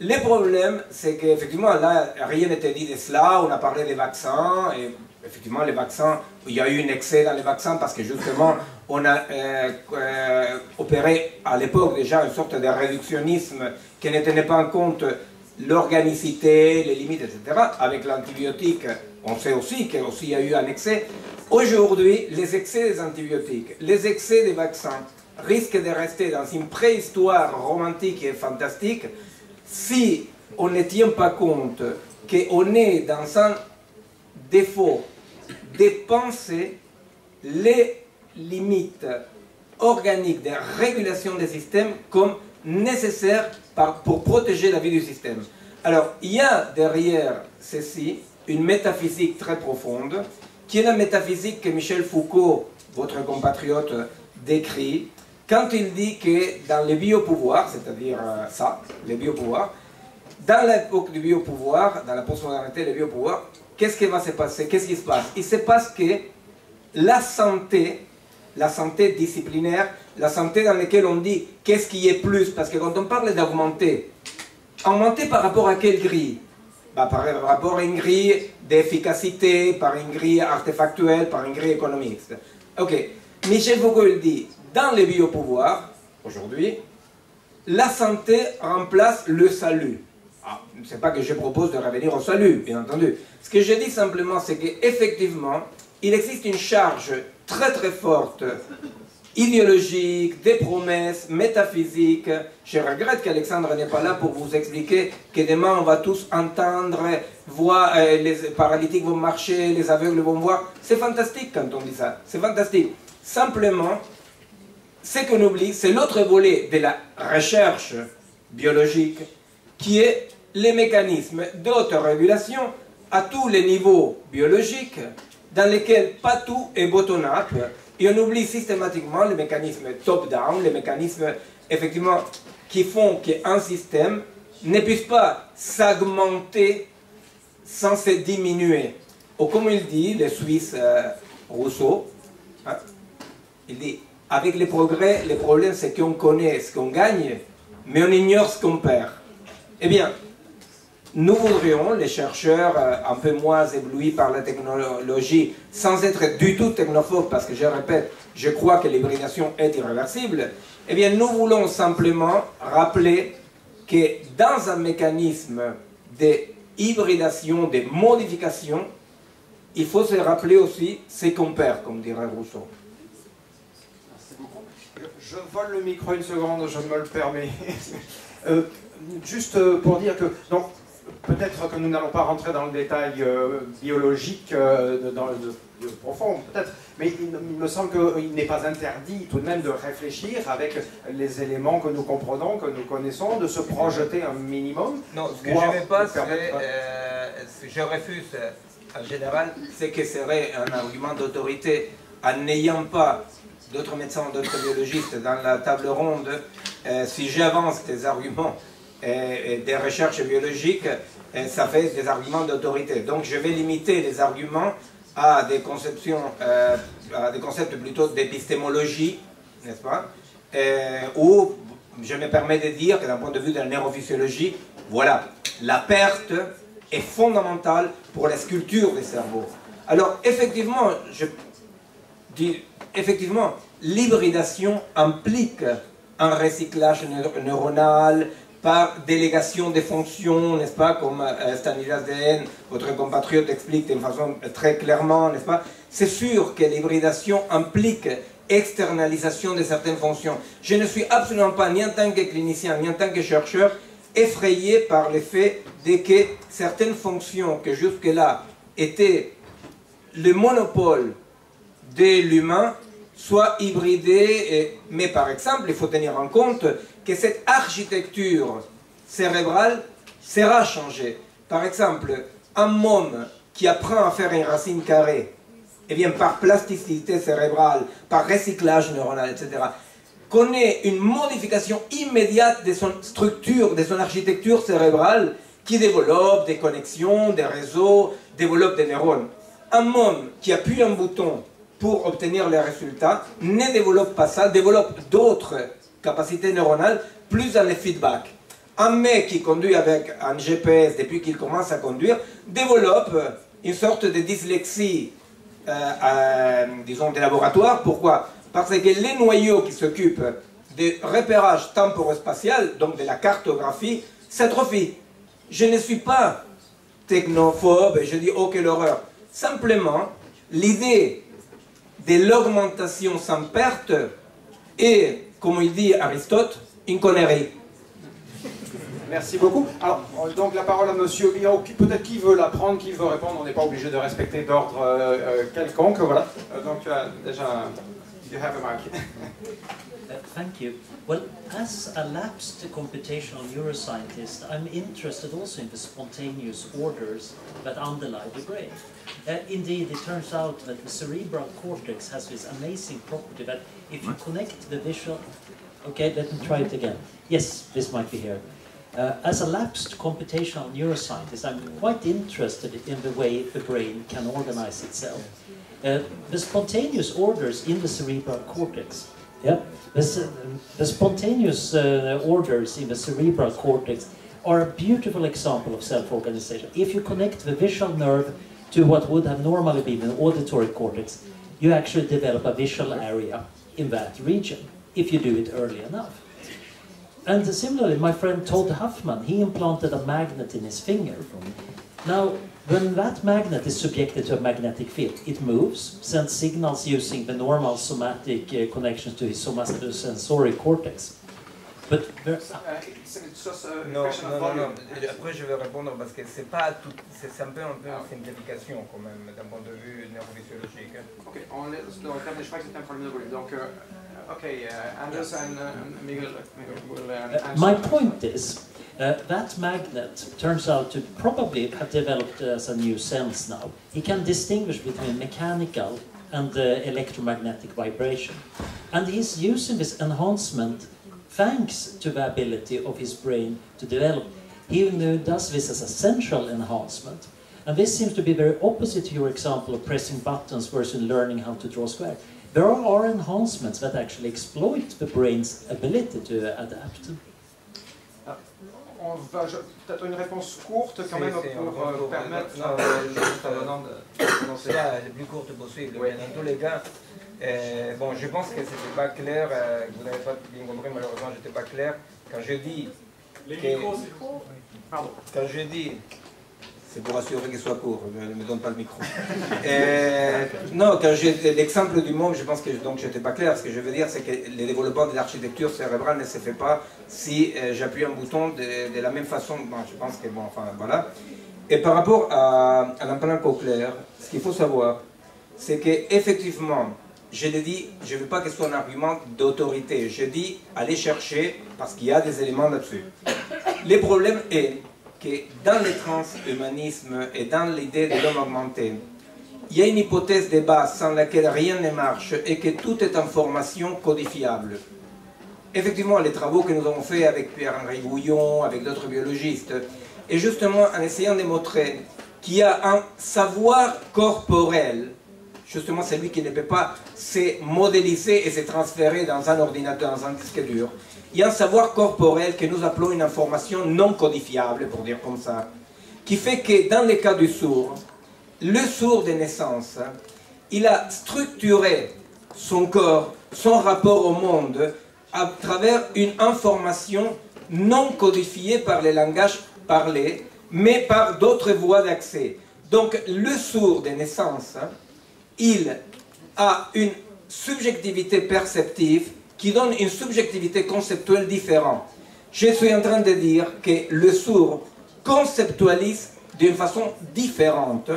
le problème, c'est qu'effectivement, là, rien n'était dit de cela, on a parlé des vaccins, et effectivement, les vaccins, il y a eu un excès dans les vaccins parce que justement, [LAUGHS] on a euh, euh, opéré à l'époque déjà une sorte de réductionnisme qui ne tenait pas en compte l'organicité, les limites, etc. Avec l'antibiotique, on sait aussi qu'il y a eu un excès. Aujourd'hui, les excès des antibiotiques, les excès des vaccins risquent de rester dans une préhistoire romantique et fantastique si on ne tient pas compte qu'on est dans un défaut de penser les limites organiques de régulation des systèmes comme nécessaires pour protéger la vie du système. Alors, il y a derrière ceci une métaphysique très profonde, qui est la métaphysique que Michel Foucault, votre compatriote, décrit, quand il dit que dans les biopouvoirs, c'est-à-dire euh, ça, les biopouvoirs, dans l'époque du biopouvoir, dans la postmodernité, les biopouvoirs, qu'est-ce qui va se passer? Qu'est-ce qui se passe? Il se passe que la santé, la santé disciplinaire, la santé dans laquelle on dit qu'est-ce qui est plus, parce que quand on parle d'augmenter, augmenter par rapport à quelle grille? Bah, Par rapport à une grille d'efficacité, par une grille artefactuelle, par une grille économique. Ok, Michel Foucault dit, dans les biopouvoirs, aujourd'hui, la santé remplace le salut. Ah, ce n'est pas que je propose de revenir au salut, bien entendu. Ce que je dis simplement, c'est qu'effectivement, il existe une charge très très forte idéologique, des promesses, métaphysiques. Je regrette qu'Alexandre n'est pas là pour vous expliquer que demain on va tous entendre, voir, euh, les paralytiques vont marcher, les aveugles vont voir. C'est fantastique quand on dit ça, c'est fantastique. Simplement, ce qu'on oublie, c'est l'autre volet de la recherche biologique, qui est les mécanismes d'autorégulation à tous les niveaux biologiques, dans lesquels pas tout est bottom-up, et on oublie systématiquement les mécanismes top-down, les mécanismes effectivement qui font qu'un système ne puisse pas s'augmenter sans se diminuer. Ou comme il dit, le Suisse euh, Rousseau, hein, il dit, avec les progrès, le problème c'est qu'on connaît ce qu'on gagne, mais on ignore ce qu'on perd. Eh bien, nous voudrions, les chercheurs euh, un peu moins éblouis par la technologie, sans être du tout technophobes, parce que je répète, je crois que l'hybridation est irréversible, eh bien nous voulons simplement rappeler que dans un mécanisme de hybridation, de modification, il faut se rappeler aussi qu'on perd, comme dirait Rousseau. Je vole le micro une seconde, je me le permets. [LAUGHS] Euh, juste euh, pour dire que donc, peut-être que nous n'allons pas rentrer dans le détail euh, biologique euh, dans le, profond, peut-être, mais il, me semble qu'il n'est pas interdit tout de même de réfléchir avec les éléments que nous comprenons, que nous connaissons, de se projeter un minimum. Non, ce que je ne veux pas, c'est, euh, je refuse en général, c'est que serait un argument d'autorité en n'ayant pas d'autres médecins, d'autres biologistes dans la table ronde, si j'avance des arguments des recherches biologiques, ça fait des arguments d'autorité. Donc je vais limiter les arguments à des conceptions, euh, à des concepts plutôt d'épistémologie, n'est-ce pas? Où je me permets de dire que d'un point de vue de la neurophysiologie, voilà, la perte est fondamentale pour la sculpture des cerveaux. Alors effectivement, effectivement, l'hybridation implique un recyclage neuronal, par délégation des fonctions, n'est-ce pas, comme euh, Stanislas Dehaene, votre compatriote, explique de façon très clairement, n'est-ce pas C'est sûr que l'hybridation implique externalisation de certaines fonctions. Je ne suis absolument pas, ni en tant que clinicien, ni en tant que chercheur, effrayé par le fait de que certaines fonctions que jusque-là étaient le monopole de l'humain soient hybridées. Mais par exemple, il faut tenir en compte que cette architecture cérébrale sera changée. Par exemple, un môme qui apprend à faire une racine carrée, eh bien par plasticité cérébrale, par recyclage neuronal, etc., connaît une modification immédiate de son structure, de son architecture cérébrale, qui développe des connexions, des réseaux, développe des neurones. Un môme qui appuie un bouton pour obtenir les résultats ne développe pas ça, développe d'autres capacité neuronale, plus dans les feedbacks. Un mec qui conduit avec un GPS depuis qu'il commence à conduire développe une sorte de dyslexie, euh, euh, disons, des laboratoires. Pourquoi? Parce que les noyaux qui s'occupent du repérage temporo-spatial, donc de la cartographie, s'atrophient. Je ne suis pas technophobe, je dis oh quelle horreur. Simplement, l'idée de l'augmentation sans perte est, comme il dit Aristote, une connerie. Merci beaucoup. Alors, donc la parole à monsieur. Peut-être qui veut la prendre, qui veut répondre. On n'est pas obligé de respecter d'ordre euh, euh, quelconque. Voilà. Euh, donc, déjà, you have a mic. Uh, thank you. Well, as a lapsed computational neuroscientist, I'm interested also in the spontaneous orders that underlie the brain. Uh, indeed, it turns out that the cerebral cortex has this amazing property that if you connect the visual... Okay, let me try it again. Yes, this might be here. Uh, as a lapsed computational neuroscientist, I'm quite interested in the way the brain can organize itself. Uh, the spontaneous orders in the cerebral cortex, yeah, the, the spontaneous uh, orders in the cerebral cortex are a beautiful example of self-organization. If you connect the visual nerve to what would have normally been an auditory cortex, you actually develop a visual area in that region, if you do it early enough. And similarly, my friend Todd Huffman, he implanted a magnet in his finger. Now, when that magnet is subjected to a magnetic field, it moves, sends signals using the normal somatic uh, connections to his somatosensory cortex. But uh, non, non, non, non, Après, je vais répondre parce que c'est pas tout, c'est un peu, un peu une simplification quand même d'un point de vue neurophysiologique. Ok, on laisse, dans le terme des choix, c'est un problème de volume. Donc, euh, okay, uh, Anders and uh, Miguel, will uh, My point is, uh, that magnet turns out to probably have developed as a new sense now. He can distinguish between mechanical and uh, electromagnetic vibration. And he's using this enhancement thanks to the ability of his brain to develop. He does this as a central enhancement. And this seems to be very opposite to your example of pressing buttons versus learning how to draw square. There are enhancements that actually exploit the brain's ability to adapt. On va peut-être une réponse courte quand même pour euh, permettre. Non, euh, non, cela le plus courte possible. Oui. Dans tous les cas, euh, bon, je pense que c'était pas clair. Euh, vous n'avez pas bien compris, malheureusement, j'étais pas clair quand je dis. Les micros, Pardon. Quand je dis c'est pour assurer qu'il soit court, ne me donne pas le micro. [LAUGHS] Euh, non, quand j'ai l'exemple du monde, je pense que donc j'étais pas clair. Ce que je veux dire, c'est que le développement de l'architecture cérébrale ne se fait pas si euh, j'appuie un bouton de, la même façon. je pense que bon, enfin voilà. Et par rapport à, à l'implant cochléaire, ce qu'il faut savoir, c'est qu'effectivement, je l'ai dit, je ne veux pas que ce soit un argument d'autorité. Je dis, allez chercher, parce qu'il y a des éléments là-dessus. Le problème est que dans le transhumanisme et dans l'idée de l'homme augmenté, il y a une hypothèse de base sans laquelle rien ne marche et que tout est information codifiable. Effectivement, les travaux que nous avons faits avec Pierre-Henri Bouillon, avec d'autres biologistes, et justement en essayant de montrer qu'il y a un savoir corporel, justement celui qui ne peut pas se modéliser et se transférer dans un ordinateur, dans un disque dur, il y a un savoir corporel que nous appelons une information non codifiable, pour dire comme ça, qui fait que dans le cas du sourd, le sourd de naissance, il a structuré son corps, son rapport au monde, à travers une information non codifiée par les langages parlés, mais par d'autres voies d'accès. Donc le sourd de naissance, il a une subjectivité perceptive qui donne une subjectivité conceptuelle différente. Je suis en train de dire que le sourd conceptualise d'une façon différente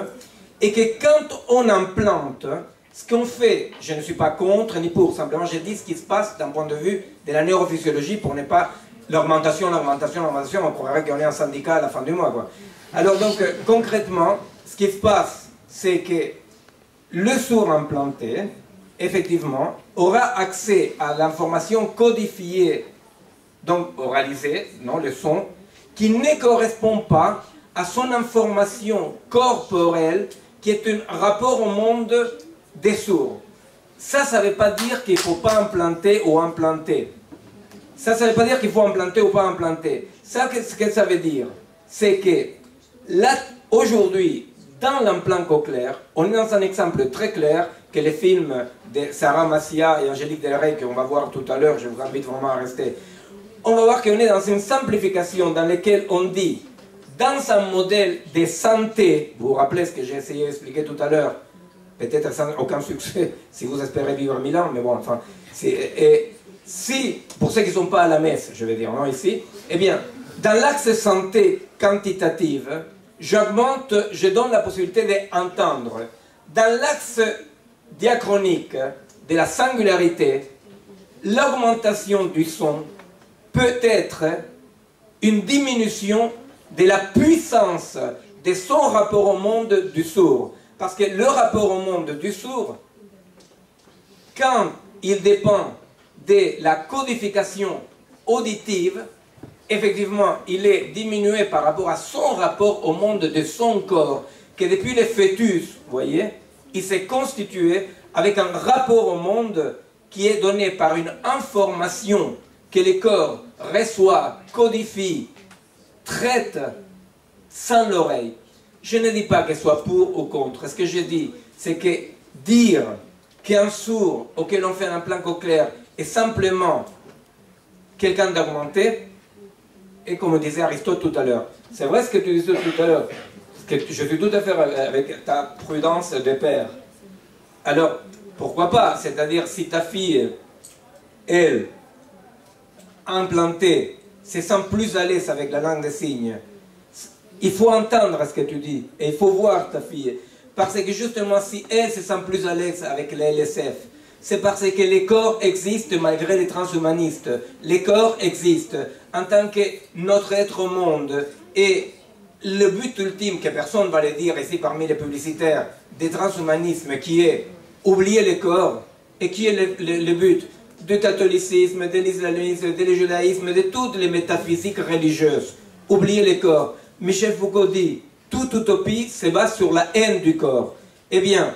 et que quand on implante, ce qu'on fait, je ne suis pas contre ni pour, simplement je dis ce qui se passe d'un point de vue de la neurophysiologie pour ne pas l'augmentation, l'augmentation, l'augmentation, on croirait qu'on est un syndicat à la fin du mois. Alors donc euh, concrètement, ce qui se passe, c'est que le sourd implanté, effectivement, aura accès à l'information codifiée, donc oralisée, non, le son, qui ne correspond pas à son information corporelle, qui est un rapport au monde des sourds. Ça, ça ne veut pas dire qu'il ne faut pas implanter ou implanter. Ça, ça ne veut pas dire qu'il faut implanter ou pas implanter. Ça, ce que ça veut dire, c'est que aujourd'hui, dans l'implant cochléaire, on est dans un exemple très clair que les films de Sarah Massia et Angélique Delray, qu'on va voir tout à l'heure, je vous invite vraiment à rester, on va voir qu'on est dans une simplification dans laquelle on dit, dans un modèle de santé, vous vous rappelez ce que j'ai essayé d'expliquer tout à l'heure, peut-être sans aucun succès, [LAUGHS] si vous espérez vivre mille ans, mais bon, enfin, et si, pour ceux qui ne sont pas à la messe, je vais dire, non, ici, eh bien, dans l'axe santé quantitative, j'augmente, je donne la possibilité d'entendre. Dans l'axe diachronique de la singularité, l'augmentation du son peut être une diminution de la puissance de son rapport au monde du sourd. Parce que le rapport au monde du sourd, quand il dépend de la codification auditive, effectivement, il est diminué par rapport à son rapport au monde de son corps, que depuis le fœtus, vous voyez, il s'est constitué avec un rapport au monde qui est donné par une information que le corps reçoit, codifie, traite sans l'oreille. Je ne dis pas qu'elle soit pour ou contre. Ce que je dis, c'est que dire qu'un sourd auquel on fait un plan cochléaire est simplement quelqu'un d'augmenté, comme disait Aristote tout à l'heure, c'est vrai ce que tu disais tout à l'heure, je suis tout à fait avec ta prudence de père. Alors, pourquoi pas C'est-à-dire, si ta fille, elle, implantée, se sent plus à l'aise avec la langue des signes, il faut entendre ce que tu dis, et il faut voir ta fille. Parce que justement, si elle se sent plus à l'aise avec les LSF, c'est parce que les corps existent malgré les transhumanistes. Les corps existent en tant que notre être au monde. Et le but ultime, que personne ne va le dire ici parmi les publicitaires, des transhumanismes, qui est oublier les corps, et qui est le, but du catholicisme, de l'islamisme, du judaïsme, de toutes les métaphysiques religieuses. Oublier les corps. Michel Foucault dit, toute utopie se base sur la haine du corps. Eh bien,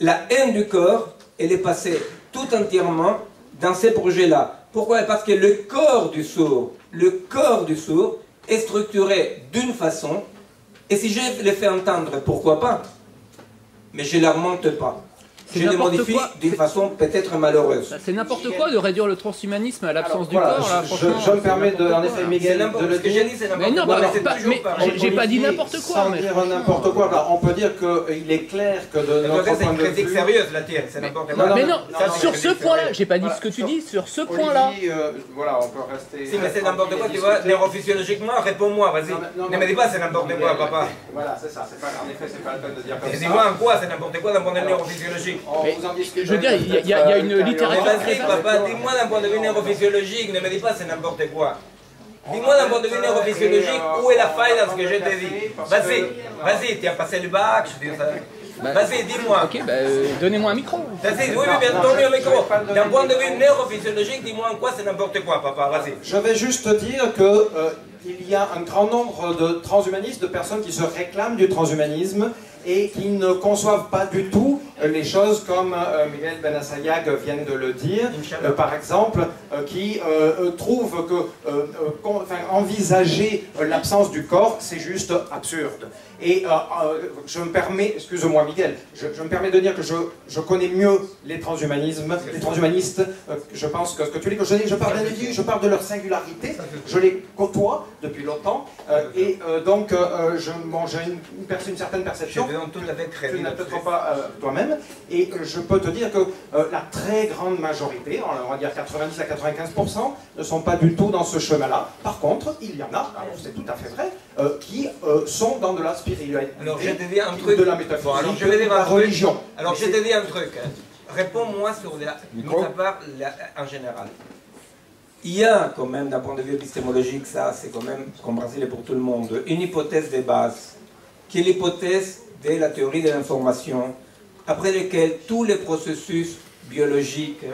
la haine du corps, elle est passée tout entièrement dans ces projets-là. Pourquoi? Parce que le corps du sourd, le corps du sourd est structuré d'une façon, et si je le fais entendre, pourquoi pas Mais je ne la remonte pas je le modifie d'une façon peut-être malheureuse. C'est n'importe quoi de réduire le transhumanisme à l'absence du corps. Là, je, me permets de, en effet, Miguel, de le dire. Mais non, bah, j'ai pas dit n'importe quoi. Sans dire n'importe quoi, on peut dire qu'il est clair que de notre point de vue... C'est une critique sérieuse, la tienne, c'est n'importe quoi. Mais non, sur ce point-là, j'ai pas dit ce que tu dis, sur ce point-là. Euh, voilà, on peut rester... Si, mais c'est n'importe quoi, tu vois, neurophysiologiquement, réponds-moi, vas-y. Ne me dis pas c'est n'importe quoi, papa. Voilà, c'est ça, en effet, c'est pas la peine de dire comme ça. Dis-moi en quoi c'est n'importe quoi d'un point de vue neurophysiologique je veux dire, il y, a une littérature. Vas-y, papa, dis-moi d'un point de vue neurophysiologique, ne me dis pas c'est n'importe quoi. Dis-moi d'un point de vue neurophysiologique, où est la faille dans ce que je t'ai dit Vas-y, vas-y, tu as passé le bac, je dis ça. Bah, vas-y, dis-moi. Ok, bah, euh, donnez-moi un micro. Vas-y, oui, oui, bien, donne-moi un micro. D'un point de vue neurophysiologique, dis-moi en quoi c'est n'importe quoi, papa, vas-y. Je vais juste te dire que euh, il y a un grand nombre de transhumanistes, de personnes qui se réclament du transhumanisme et qui ne conçoivent pas du tout euh, les choses comme euh, Miguel Benassayag vient de le dire, euh, par exemple, qui trouve que envisager l'absence du corps, c'est juste absurde. Et je me permets, excuse-moi Miguel, je, me permets de dire que je, je connais mieux les transhumanismes, les transhumanistes, je pense que ce que tu dis, que je, parle je parle de leur singularité, je les côtoie depuis longtemps, et donc j'ai une, une, certaine perception tu n'as peut-être pas toi-même, et euh, je peux te dire que euh, la très grande majorité, on va dire 90 à 95%, ne sont pas du tout dans ce chemin-là. Par contre, il y en a, c'est tout à fait vrai, euh, qui sont dans de la spiritualité, alors, je te dis un truc. de la métaphysique, alors, je vais dire la religion. Alors je te dis un truc, réponds-moi sur la, part en général. Il y a quand même, d'un point de vue épistémologique, ça c'est quand même compréhensible pour tout le monde, une hypothèse de base, qui est l'hypothèse de la théorie de l'information, après lequel tous les processus biologiques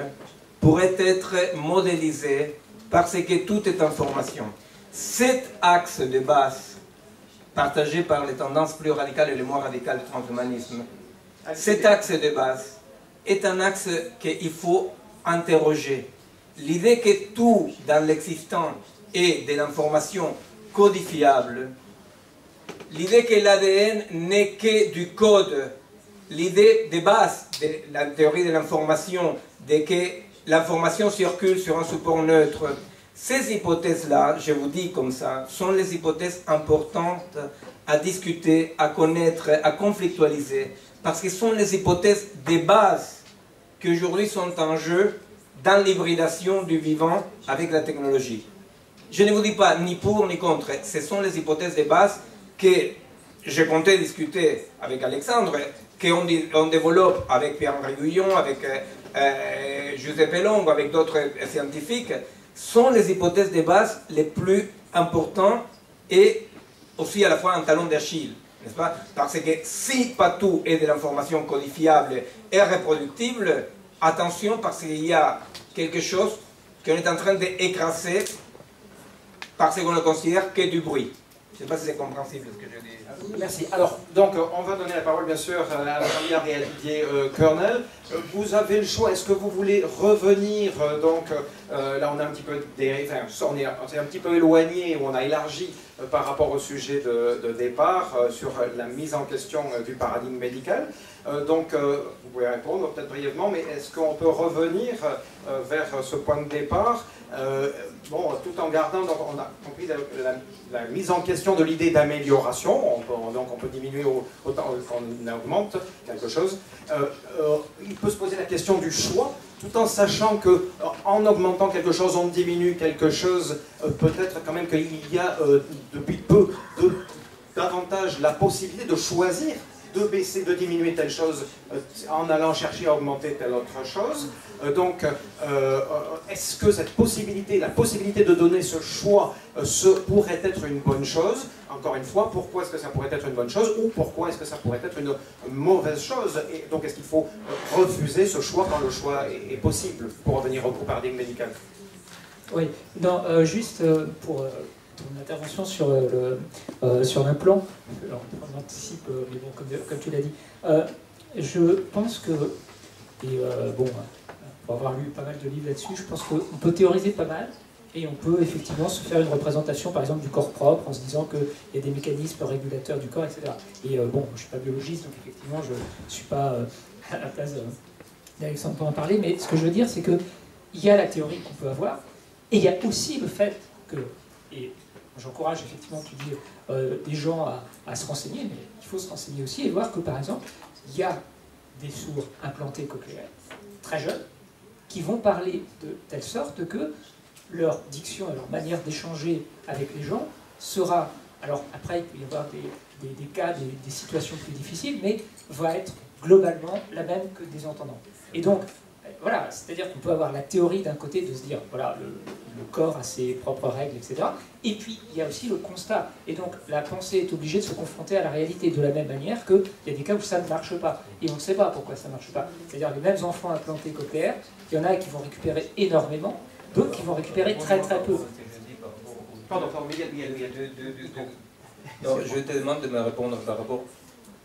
pourraient être modélisés parce que tout est information. Cet axe de base, partagé par les tendances plus radicales et les moins radicales du transhumanisme, cet axe de base est un axe qu'il faut interroger. L'idée que tout dans l'existant est de l'information codifiable, l'idée que l'ADN n'est que du code, l'idée de base de la théorie de l'information, de que l'information circule sur un support neutre, ces hypothèses-là, je vous dis comme ça, sont les hypothèses importantes à discuter, à connaître, à conflictualiser, parce que ce sont les hypothèses de base qui aujourd'hui sont en jeu dans l'hybridation du vivant avec la technologie. Je ne vous dis pas ni pour ni contre, ce sont les hypothèses de base que je comptais discuter avec Alexandre, qu'on on développe avec Pierre-Henri Guillon, avec euh, euh, Giuseppe avec d'autres scientifiques, sont les hypothèses de base les plus importantes et aussi à la fois un talon d'Achille. N'est-ce pas? Parce que si pas tout est de l'information codifiable et reproductible, attention parce qu'il y a quelque chose qu'on est en train d'écraser parce qu'on ne considère que du bruit. Je ne sais pas si c'est compréhensible ce que je dis. Merci. Alors, donc, on va donner la parole, bien sûr, à la première réalité euh, Colonel. Vous avez le choix. Est-ce que vous voulez revenir euh, Donc, euh, là, on a un petit peu est, un petit peu éloigné, on a élargi par rapport au sujet de, départ sur la mise en question du paradigme médical. donc, vous pouvez répondre peut-être brièvement, mais est-ce qu'on peut revenir vers ce point de départ bon, tout en gardant, on a compris la, mise en question de l'idée d'amélioration, donc on peut diminuer autant qu'on augmente quelque chose. Euh, euh, il peut se poser la question du choix, tout en sachant que euh, en augmentant quelque chose, on diminue quelque chose, peut-être quand même qu'il y a depuis peu davantage la possibilité de choisir de baisser, de diminuer telle chose euh, en allant chercher à augmenter telle autre chose. Euh, donc, euh, est-ce que cette possibilité, la possibilité de donner ce choix, ce pourrait être une bonne chose? Encore une fois, pourquoi est-ce que ça pourrait être une bonne chose ou pourquoi est-ce que ça pourrait être une mauvaise chose? Et donc, est-ce qu'il faut refuser ce choix quand le choix est, possible? Pour revenir au paradigme médical Oui, non, juste pour ton intervention sur euh, euh, sur l'implant, on anticipe, euh, mais bon, comme, tu l'as dit, je pense que, et bon, pour avoir lu pas mal de livres là-dessus, je pense qu'on peut théoriser pas mal, et on peut effectivement se faire une représentation, par exemple, du corps propre, en se disant qu'il y a des mécanismes régulateurs du corps, etc. Et bon, je ne suis pas biologiste, donc effectivement, je ne suis pas à la place d'Alexandre pour en parler, mais ce que je veux dire, c'est qu'il y a la théorie qu'on peut avoir, et il y a aussi le fait que, et J'encourage effectivement, tu dis, euh, des gens à, se renseigner, mais il faut se renseigner aussi et voir que, par exemple, il y a des sourds implantés cochléaires, très jeunes, qui vont parler de telle sorte que leur diction et leur manière d'échanger avec les gens sera, alors après il peut y avoir des, des, cas, des, des, situations plus difficiles, mais va être globalement la même que des entendants. Et donc, voilà, c'est-à-dire qu'on peut avoir la théorie d'un côté de se dire, voilà, le, corps a ses propres règles, etc. Et puis, il y a aussi le constat. Et donc, la pensée est obligée de se confronter à la réalité de la même manière qu'il y a des cas où ça ne marche pas. Et on ne sait pas pourquoi ça ne marche pas. C'est-à-dire, les mêmes enfants implantés cochléaires, il y en a qui vont récupérer énormément, d'autres qui vont récupérer très très peu. Pardon, il y a, deux, je te demande de me répondre par rapport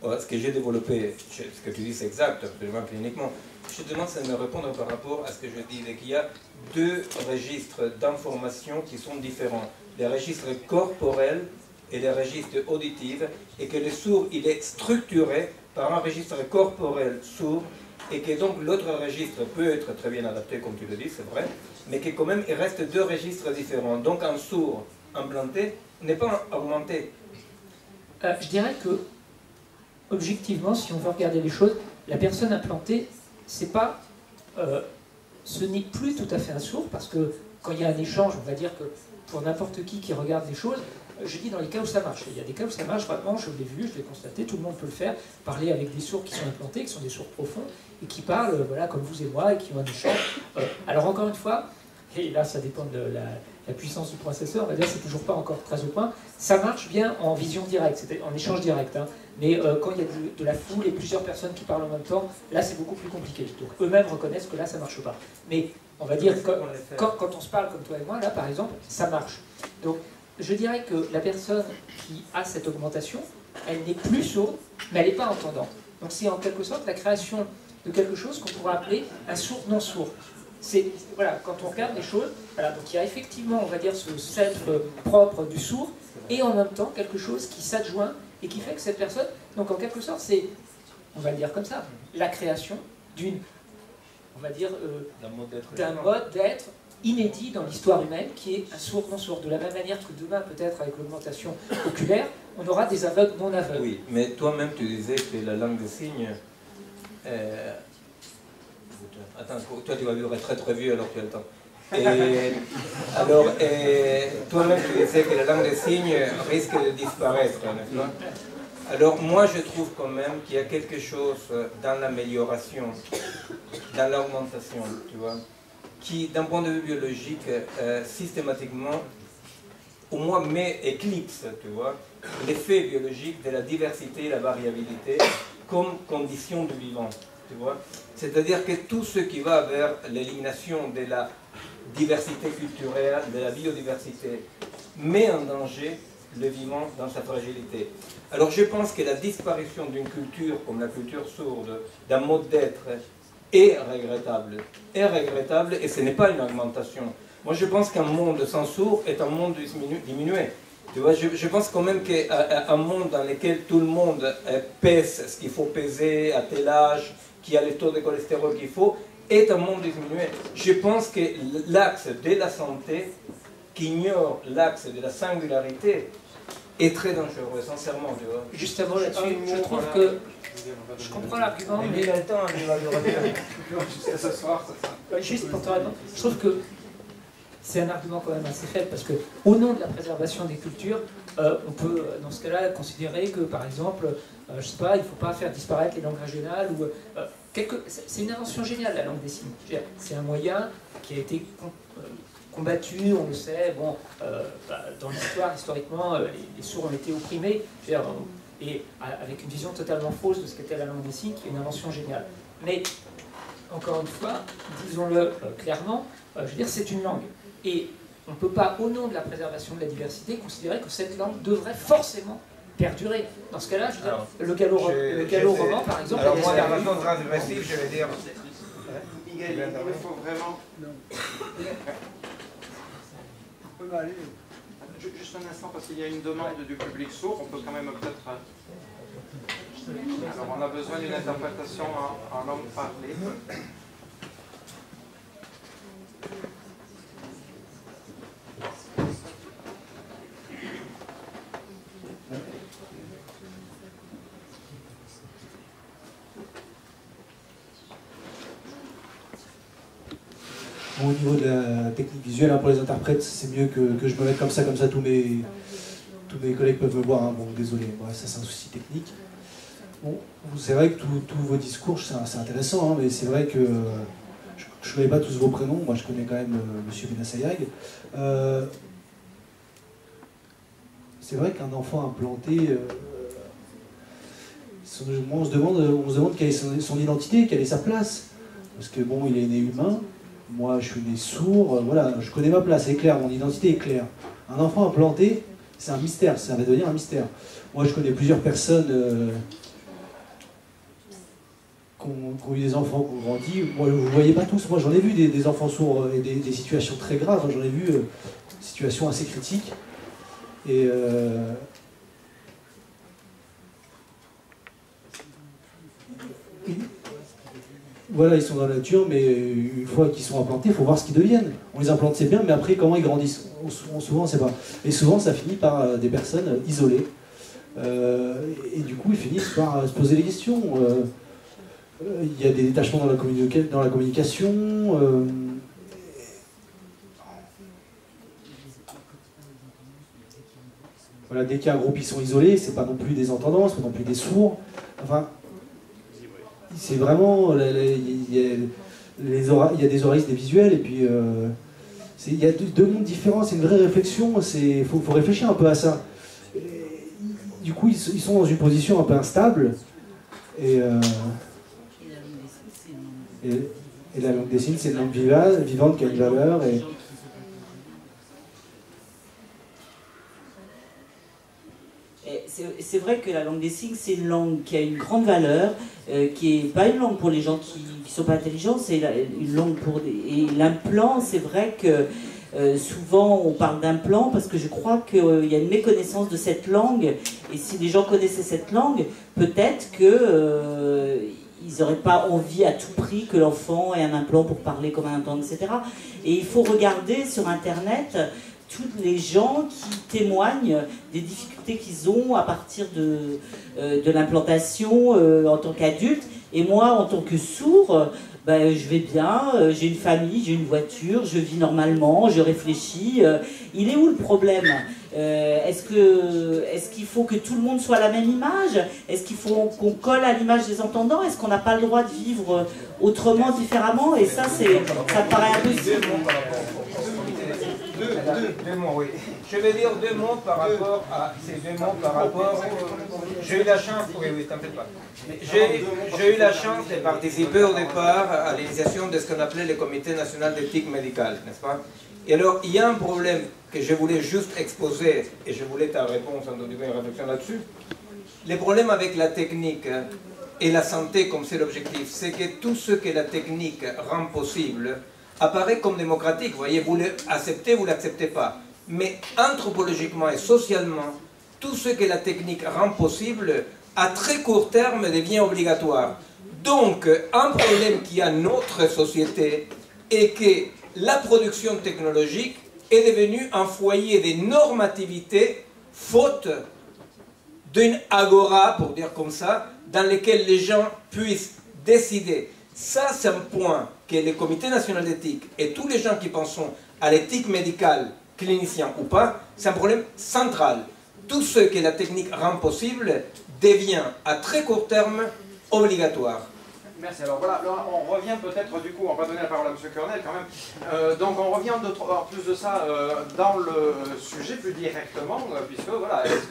ce que j'ai développé. Ce que tu dis, c'est exact, absolument cliniquement. Je te demande de me répondre par rapport à ce que je disais, qu'il y a deux registres d'informations qui sont différents. Les registres corporels et les registres auditifs, et que le sourd, il est structuré par un registre corporel sourd, et que donc l'autre registre peut être très bien adapté, comme tu le dis, c'est vrai, mais que quand même, il reste deux registres différents. Donc un sourd implanté n'est pas augmenté. Euh, je dirais que, objectivement, si on veut regarder les choses, la personne implantée c'est pas, euh, ce n'est plus tout à fait un sourd, parce que quand il y a un échange, on va dire que pour n'importe qui qui regarde les choses, je dis dans les cas où ça marche. Il y a des cas où ça marche vraiment, je l'ai vu, je l'ai constaté, tout le monde peut le faire, parler avec des sourds qui sont implantés, qui sont des sourds profonds, et qui parlent, euh, voilà, comme vous et moi, et qui ont un échange. Euh, alors encore une fois, et là ça dépend de la, puissance du processeur, on va dire c'est toujours pas encore très au point, ça marche bien en vision directe, en échange direct. Hein. Mais euh, quand il y a de, la foule et plusieurs personnes qui parlent en même temps, là c'est beaucoup plus compliqué. Donc eux-mêmes reconnaissent que là ça marche pas. Mais on va dire que quand, quand, on se parle comme toi et moi, là par exemple, ça marche. Donc je dirais que la personne qui a cette augmentation, elle n'est plus sourde, mais elle n'est pas entendante. Donc c'est en quelque sorte la création de quelque chose qu'on pourrait appeler un sourd non sourd. C'est voilà, quand on regarde les choses, voilà, donc il y a effectivement, on va dire, ce centre propre du sourd, et en même temps quelque chose qui s'adjoint et qui fait que cette personne, donc en quelque sorte, c'est, on va le dire comme ça, la création d'une, on va dire, euh, d'un mode d'être inédit dans l'histoire humaine, qui est un sourd non sourd. De la même manière que demain, peut-être avec l'augmentation oculaire, on aura des aveugles non aveugles. Oui, mais toi-même tu disais que la langue des signes Euh, attends, toi tu vas vivre très très vieux alors tu as le temps. Et, alors, toi-même tu disais que la langue des signes risque de disparaître, n'est-ce alors moi je trouve quand même qu'il y a quelque chose dans l'amélioration, dans l'augmentation, tu vois, qui d'un point de vue biologique, euh, systématiquement, au moins met éclipse, tu vois, l'effet biologique de la diversité et la variabilité comme condition de vivant, tu vois. C'est-à-dire que tout ce qui va vers l'élimination de la diversité culturelle, de la biodiversité, met en danger le vivant dans sa fragilité. Alors je pense que la disparition d'une culture comme la culture sourde, d'un mode d'être, est regrettable. Est regrettable et ce n'est pas une augmentation. Moi je pense qu'un monde sans sourd est un monde diminué. Tu vois, je, pense quand même qu'un monde dans lequel tout le monde euh, pèse ce qu'il faut peser à tel âge, qui a les taux de cholestérol qu'il faut, est un monde diminué. Je pense que l'axe de la santé qui ignore l'axe de la singularité est très dangereux, sincèrement. Tu vois. Justement là-dessus, je trouve que je comprends l'argument, mais... Il a le temps, il va [LAUGHS] Jusqu'à ce soir, ça. Juste pour te répondre, je trouve que c'est un argument quand même assez faible parce que au nom de la préservation des cultures, euh, on peut dans ce cas-là considérer que par exemple, euh, je sais pas, il ne faut pas faire disparaître les langues régionales ou euh, C'est une invention géniale la langue des signes. C'est un moyen qui a été combattu, on le sait. Bon, euh, bah, dans l'histoire, historiquement, euh, les, sourds ont été opprimés, et avec une vision totalement fausse de ce qu'était la langue des signes, qui est une invention géniale. Mais, encore une fois, disons-le euh, clairement, je veux c'est une langue. Et on ne peut pas, au nom de la préservation de la diversité, considérer que cette langue devrait forcément perdurer. Dans ce cas-là, je veux dire, le gallo-roman, par exemple... Alors moi, la façon transgressive, je vais dire... il faut vraiment... Juste un instant, parce qu'il y a une demande du public sourd, on peut quand même peut-être... Euh, alors, on a besoin d'une interprétation en, en langue parlée. au niveau de hein, pour les interprètes, c'est mieux que, que, je me mette comme ça, comme ça, tous mes, tous mes collègues peuvent me voir. Hein. Bon, désolé, ça c'est un souci technique. Bon, c'est vrai que tous vos discours, c'est intéressant, hein, mais c'est vrai que je ne connais pas tous vos prénoms, moi je connais quand même euh, M. Benassayag. Euh, c'est vrai qu'un enfant implanté, euh, on se demande, on se demande quelle est son identité, quelle est sa place. Parce que bon, il est né humain, moi, je suis né sourd, euh, voilà, je connais ma place, c'est clair, mon identité est claire. Un enfant implanté, c'est un mystère, ça va devenir un mystère. Moi, je connais plusieurs personnes euh, qui, ont, eu des enfants, qui ont grandi. Moi, vous ne voyez pas tous, moi j'en ai vu des, enfants sourds et des, situations très graves, j'en ai vu euh, situations assez critiques. Et voilà, ils sont dans la nature, mais une fois qu'ils sont implantés, il faut voir ce qu'ils deviennent. On les implante, c'est bien, mais après, comment ils grandissent? Souvent, on ne sait pas. Et souvent, ça finit par euh, des personnes isolées. Euh, et du coup, ils finissent par euh, se poser des questions. Il y a des détachements dans la, dans la communication. voilà, dès qu'il y a un groupe, ils sont isolés, c'est pas non plus des entendants, c'est pas non plus des sourds. Enfin, c'est vraiment. Il y, a, des oreilles, des visuels, et puis. Euh, il y a deux, mondes différents, c'est une vraie réflexion, il faut, faut, réfléchir un peu à ça. du coup, ils, sont dans une position un peu instable, et, euh, et, la langue des signes, c'est une langue vivante, vivante qui a une valeur. Et, c'est vrai que la langue des signes, c'est une langue qui a une grande valeur, euh, qui n'est pas une langue pour les gens qui ne sont pas intelligents, c'est une langue pour. Et l'implant, c'est vrai que euh, souvent on parle d'implant parce que je crois qu'il y a une méconnaissance de cette langue, et si les gens connaissaient cette langue, peut-être qu'ils euh, n'auraient pas envie à tout prix que l'enfant ait un implant pour parler comme un implant, etc. Et il faut regarder sur Internet tous les gens qui témoignent des difficultés qu'ils ont à partir de, euh, de l'implantation euh, en tant qu'adulte. Et moi, en tant que sourd, ben, je vais bien, euh, j'ai une famille, j'ai une voiture, je vis normalement, je réfléchis. il est où le problème Est-ce que est qu'il faut que tout le monde soit à la même image? Est-ce qu'il faut qu'on colle à l'image des entendants Est-ce qu'on n'a pas le droit de vivre autrement, différemment? Et ça, ça paraît impossible deux, mots, oui. Je vais dire deux mots par rapport à ces deux mots par rapport. J'ai eu la chance, oui, oui, t'inquiète pas. J'ai eu la chance de participer au départ à l'initiation de ce qu'on appelait le Comité national d'éthique médicale, n'est-ce pas? Et alors, il y a un problème que je voulais juste exposer, et je voulais ta réponse, en donnant une réflexion là-dessus. Le problème avec la technique et la santé comme c'est l'objectif, c'est que tout ce que la technique rend possible, apparaît comme démocratique. Voyez, vous l'acceptez, vous ne l'acceptez pas. Mais anthropologiquement et socialement, tout ce que la technique rend possible, à très court terme, devient obligatoire. Donc, un problème qui a notre société est que la production technologique est devenue un foyer de normativité faute d'une agora, pour dire comme ça, dans lequel les gens puissent décider. Ça, c'est un point que le Comité national d'éthique et tous les gens qui pensent à l'éthique médicale, clinicien ou pas, c'est un problème central. Tout ce que la technique rend possible devient à très court terme obligatoire. Merci. Alors voilà, on revient peut-être du coup, on va donner la parole à M. Cornel quand même. Euh, donc on revient en plus de ça euh, dans le sujet plus directement, euh, puisque voilà, est-ce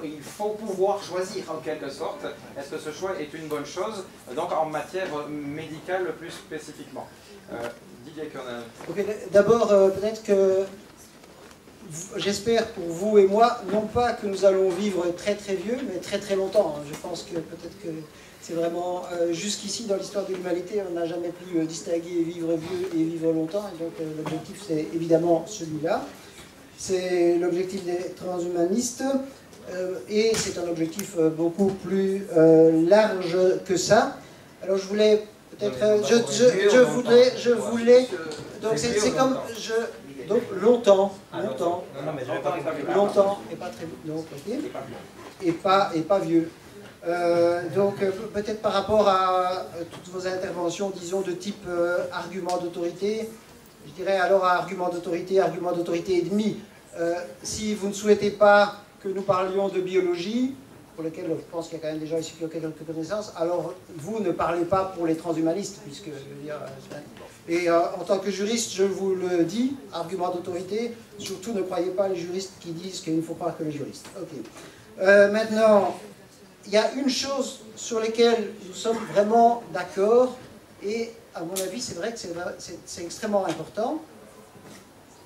qu'il faut pouvoir choisir en quelque sorte Est-ce que ce choix est une bonne chose Donc en matière médicale plus spécifiquement? Didier Cornel. D'abord, peut-être que j'espère pour vous et moi, non pas que nous allons vivre très très vieux, mais très très longtemps. Je pense que peut-être que c'est vraiment, euh, jusqu'ici dans l'histoire de l'humanité, on n'a jamais pu euh, distinguer vivre vieux et vivre longtemps. Et donc euh, l'objectif, c'est évidemment celui-là. C'est l'objectif des transhumanistes. et c'est un objectif beaucoup plus large que ça. Alors je voulais peut-être... Je, je, voudrais... Je voulais donc c'est comme... Je, donc longtemps, longtemps, longtemps. Et pas très donc, et pas et pas vieux. Euh, donc euh, peut-être par rapport à euh, toutes vos interventions, disons, de type argument d'autorité, je dirais alors à argument d'autorité, argument d'autorité et demi. si vous ne souhaitez pas que nous parlions de biologie, pour lequel je pense qu'il y a quand même des gens ici qui ont quelques connaissances, alors vous ne parlez pas pour les transhumanistes, puisque je veux dire... Et en tant que juriste, je vous le dis, argument d'autorité, surtout ne croyez pas les juristes qui disent qu'il ne faut pas que les juristes. Ok. maintenant, il y a une chose sur laquelle nous sommes vraiment d'accord, et à mon avis, c'est vrai que c'est extrêmement important,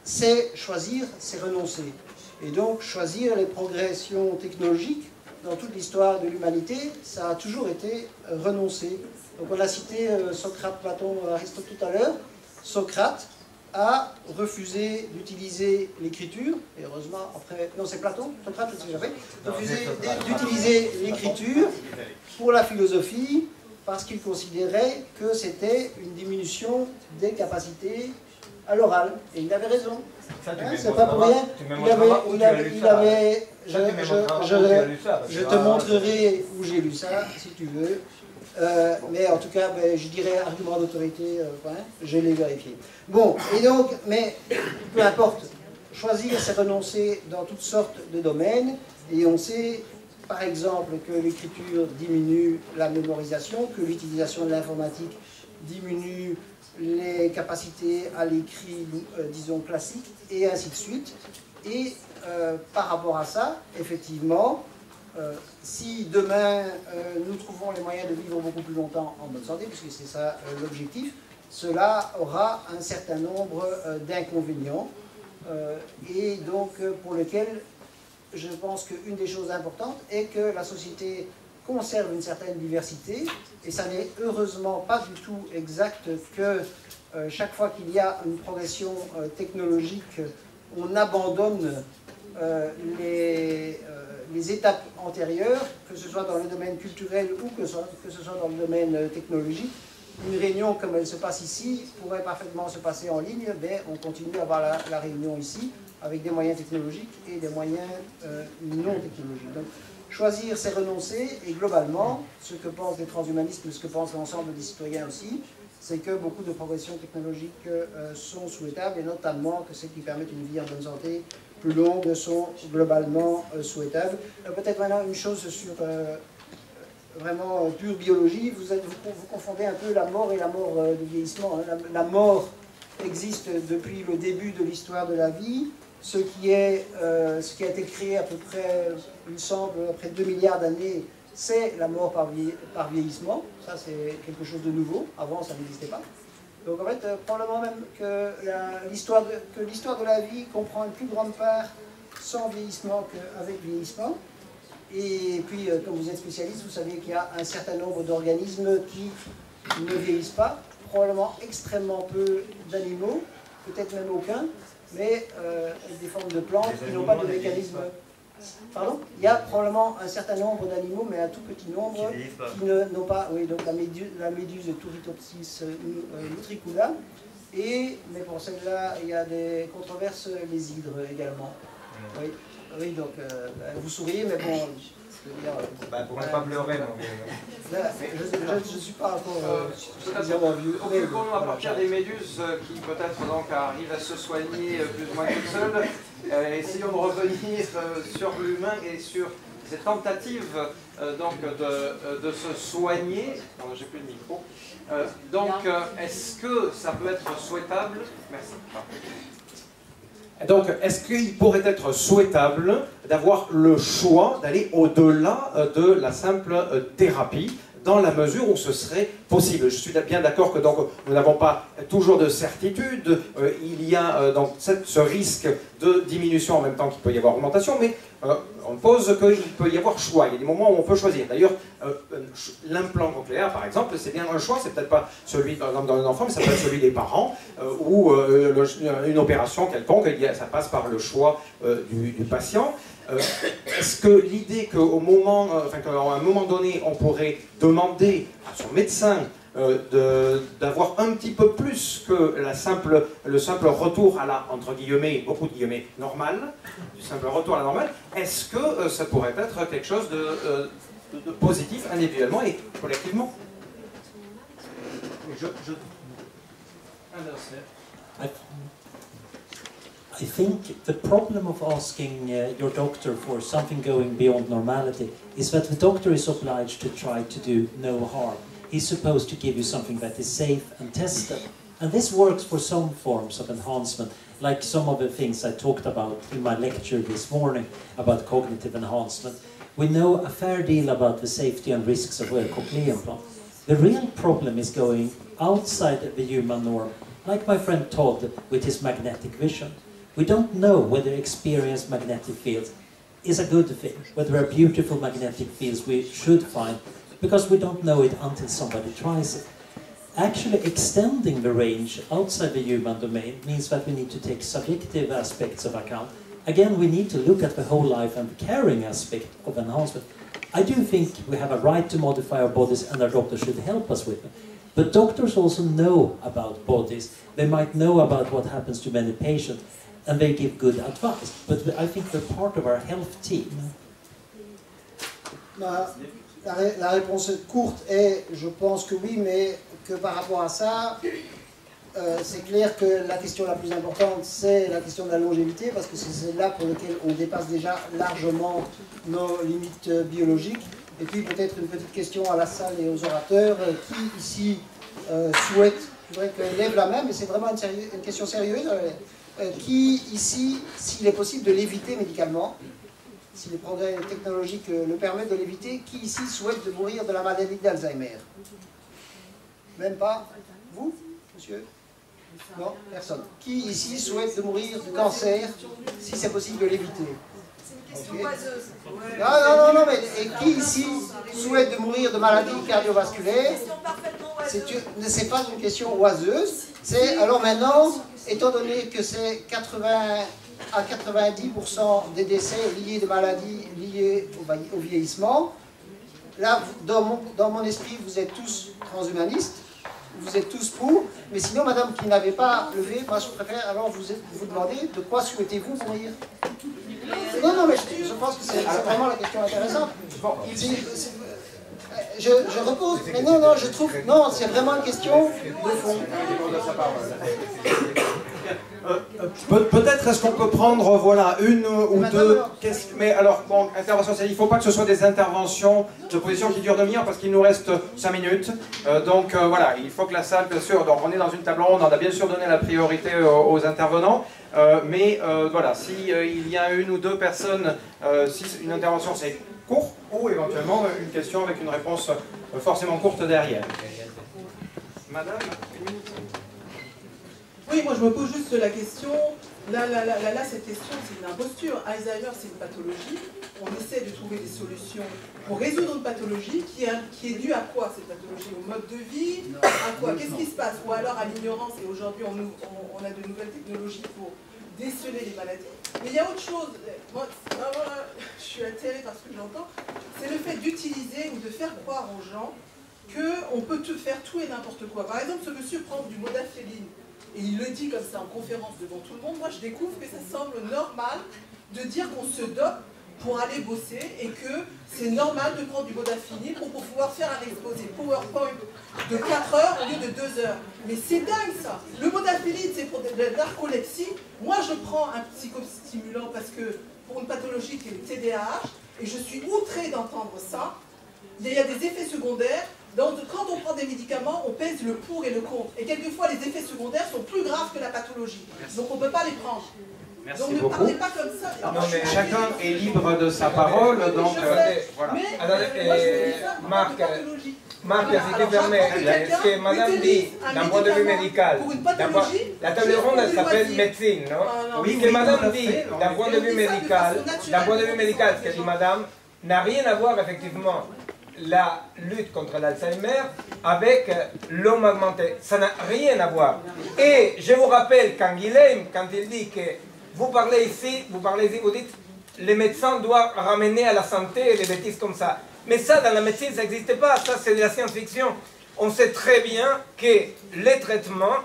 c'est choisir, c'est renoncer. Et donc, choisir les progressions technologiques dans toute l'histoire de l'humanité, ça a toujours été renoncer. Donc, on a cité euh, Socrate, Platon, Aristote tout à l'heure. Socrate, a refusé d'utiliser l'écriture, et heureusement, après, non c'est Platon, Socrate, je sais jamais, refusé d'utiliser l'écriture pour la philosophie, parce qu'il considérait que c'était une diminution des capacités à l'oral. Et il avait raison. Hein, c'est pas pour rien. Il avait, il avait, il avait je, je, je te montrerai où j'ai lu ça, si tu veux. Euh, mais en tout cas, ben, je dirais argument d'autorité, euh, je l'ai vérifié. Bon, et donc, mais peu importe, choisir, c'est renoncer dans toutes sortes de domaines, et on sait, par exemple, que l'écriture diminue la mémorisation, que l'utilisation de l'informatique diminue les capacités à l'écrit, euh, disons, classique, et ainsi de suite. Et par rapport à ça, effectivement, euh, si demain euh, nous trouvons les moyens de vivre beaucoup plus longtemps en bonne santé, puisque c'est ça euh, l'objectif, cela aura un certain nombre d'inconvénients et donc pour lesquels je pense qu'une des choses importantes est que la société conserve une certaine diversité et ça n'est heureusement pas du tout exact que chaque fois qu'il y a une progression technologique, on abandonne les les étapes antérieures, que ce soit dans le domaine culturel ou que ce, soit dans le domaine euh, technologique. Une réunion comme elle se passe ici pourrait parfaitement se passer en ligne, mais on continue à avoir la, réunion ici. avec des moyens technologiques et des moyens euh, non technologiques. Donc, choisir, c'est renoncer, et globalement, ce que pensent les transhumanistes, ce que pensent l'ensemble des citoyens aussi, c'est que beaucoup de progressions technologiques euh, sont souhaitables, et notamment que celles qui permettent une vie en bonne santé plus longue sont globalement euh, souhaitables. Peut-être maintenant une chose sur vraiment pure biologie, vous, vous, confondez un peu la mort et la mort du vieillissement. Hein. la mort existe depuis le début de l'histoire de la vie, ce qui, est, euh, ce qui a été créé à peu près, il me semble, après 2 milliards d'années, c'est la mort par, vieillissement. Ça, c'est quelque chose de nouveau. Avant, ça n'existait pas. Donc, en fait, euh, probablement même que l'histoire de, de la vie comprend une plus grande part sans vieillissement qu'avec vieillissement. Et puis, euh, comme vous êtes spécialiste, vous savez qu'il y a un certain nombre d'organismes qui ne vieillissent pas, probablement extrêmement peu d'animaux, peut-être même aucun, mais euh, des formes de plantes qui n'ont pas de mécanisme. Pardon? Il y a probablement un certain nombre d'animaux, mais un tout petit nombre qui n'ont pas. Oui, donc la méduse, la méduse Turritopsis nutricula. Euh, et, mais pour celle-là, il y a des controverses, les hydres également. Oui, oui donc euh, vous souriez, mais bon, [CLEARS THROAT] bah, pour ne pas pleurer, je ne suis pas encore euh. Occupons-nous à partir des méduses euh, qui peut-être donc arrivent à se soigner euh, plus ou moins toutes seules. essayons de revenir sur l'humain et sur ces tentatives donc de, de, se soigner. J'ai plus de micro. donc, est-ce que ça peut être souhaitable? Merci. Donc, est-ce qu'il pourrait être souhaitable d'avoir le choix d'aller au-delà euh, de la simple euh, thérapie dans la mesure où ce serait possible. Je suis bien d'accord que donc, nous n'avons pas toujours de certitude. Euh, il y a donc ce risque de diminution en même temps qu'il peut y avoir augmentation, mais on pose qu'il peut y avoir choix. Il y a des moments où on peut choisir. D'ailleurs, l'implant cochléaire, par exemple, c'est bien un choix. C'est peut-être pas celui d'un enfant, mais ça peut être celui des parents ou une opération quelconque. Ça passe par le choix du, du patient. Euh, est-ce que l'idée qu'au moment, euh, enfin, qu'à un moment donné, on pourrait demander à son médecin euh, d'avoir un petit peu plus que la simple, le simple retour à la, entre guillemets, beaucoup de guillemets, normal, du simple retour à la normale, est-ce que ça pourrait être quelque chose de, de, positif individuellement et collectivement? Je, je... I think the problem of asking uh, your doctor for something going beyond normality is that the doctor is obliged to try to do no harm. He's supposed to give you something that is safe and tested. And this works for some forms of enhancement, like some of the things I talked about in my lecture this morning about cognitive enhancement. We know a fair deal about the safety and risks of a cochlear implant. The real problem is going outside the human norm, like my friend Todd with his magnetic vision. We don't know whether experienced magnetic fields is a good thing, whether a beautiful magnetic fields we should find, because we don't know it until somebody tries it. Actually extending the range outside the human domain means that we need to take subjective aspects of account. Again, we need to look at the whole life and the caring aspect of enhancement. I do think we have a right to modify our bodies and our doctors should help us with it. But doctors also know about bodies. They might know about what happens to many patients and they give good advice. But I think they're part of our health team. La, la, réponse courte est je pense que oui, mais que par rapport à ça, euh, c'est clair que la question la plus importante, c'est la question de la longévité, parce que c'est là pour lequel on dépasse déjà largement nos limites biologiques. Et puis peut-être une petite question à la salle et aux orateurs. Euh, qui ici euh, souhaite, je voudrais qu'elle lève la main, mais c'est vraiment une, question sérieuse. Euh, qui, ici, s'il est possible de l'éviter médicalement, si les progrès technologiques le permettent de l'éviter, qui ici souhaite de mourir de la maladie d'Alzheimer? Même pas? Vous, monsieur? Non, personne. Qui ici souhaite de mourir du cancer, si c'est possible de l'éviter? Okay. Non, non, non, non, mais et qui ici souhaite de mourir de maladie cardiovasculaire? C'est pas une question oiseuse. C'est alors maintenant, étant donné que c'est 80 à 90% des décès liés de maladies liées au, vieillissement, là, dans mon, dans mon esprit, vous êtes tous transhumanistes, vous êtes tous pour. Mais sinon, madame qui n'avait pas levé, moi je préfère alors vous, vous demander de quoi souhaitez-vous mourir Non, non, mais je, pense que c'est vraiment la question intéressante. Je, je, repose, mais non, non, je trouve, non, c'est vraiment une question de fond. Euh, euh, peut-être est-ce qu'on peut prendre voilà, une ou deux questions. Mais alors, bon, intervention, il ne faut pas que ce soit des interventions de position qui durent demi-heure parce qu'il nous reste 5 minutes. Euh, donc voilà, il faut que la salle, bien sûr, donc on est dans une table ronde, on a bien sûr donné la priorité aux, intervenants. mais voilà, s'il il y a une ou deux personnes, si une intervention c'est court, ou éventuellement une question avec une réponse forcément courte derrière. Madame, une minute. Oui, moi je me pose juste la question. Là, là, là, là, cette question, c'est une imposture. Alzheimer, c'est une pathologie. On essaie de trouver des solutions pour résoudre une pathologie qui est, qui est due à quoi cette pathologie? Au mode de vie? À quoi? Qu'est-ce qui se passe? Ou alors à l'ignorance Et aujourd'hui, on, on, a de nouvelles technologies pour déceler les maladies. Mais il y a autre chose. Moi, je suis atterrée par ce que j'entends. C'est le fait d'utiliser ou de faire croire aux gens qu'on peut faire tout et n'importe quoi. Par exemple, ce monsieur prend du modaphéline et il le dit comme ça en conférence devant tout le monde, moi je découvre que ça semble normal de dire qu'on se dope pour aller bosser et que c'est normal de prendre du modafinil pour, pouvoir faire un exposé PowerPoint de 4 heures au lieu de 2 heures. Mais c'est dingue ça Le modafinil c'est pour de la narcolepsie. Moi je prends un psychostimulant parce que pour une pathologie qui est le TDAH et je suis outré d'entendre ça. Il y a des effets secondaires donc, quand on prend des médicaments, on pèse le pour et le contre. Et quelquefois, les effets secondaires sont plus graves que la pathologie. Donc, on ne peut pas les prendre. Merci donc, ne parlez pas comme ça. Non, mais chacun est libre de sa parole, donc euh, voilà. Mais, euh, Marc, Marc, si tu permets, ce que madame dit d'un point de vue médical, la table ronde elle s'appelle médecine, non ah, Oui, ce que madame dit d'un point de vue médical, d'un point de vue médical, ce que dit madame, n'a rien à voir effectivement la lutte contre l'Alzheimer avec l'homme augmenté. Ça n'a rien à voir. Et je vous rappelle quand Guilhem, quand il dit que vous parlez ici, vous parlez ici, vous dites les médecins doivent ramener à la santé des bêtises comme ça. Mais ça, dans la médecine, ça n'existe pas. Ça, c'est de la science-fiction. On sait très bien que les traitements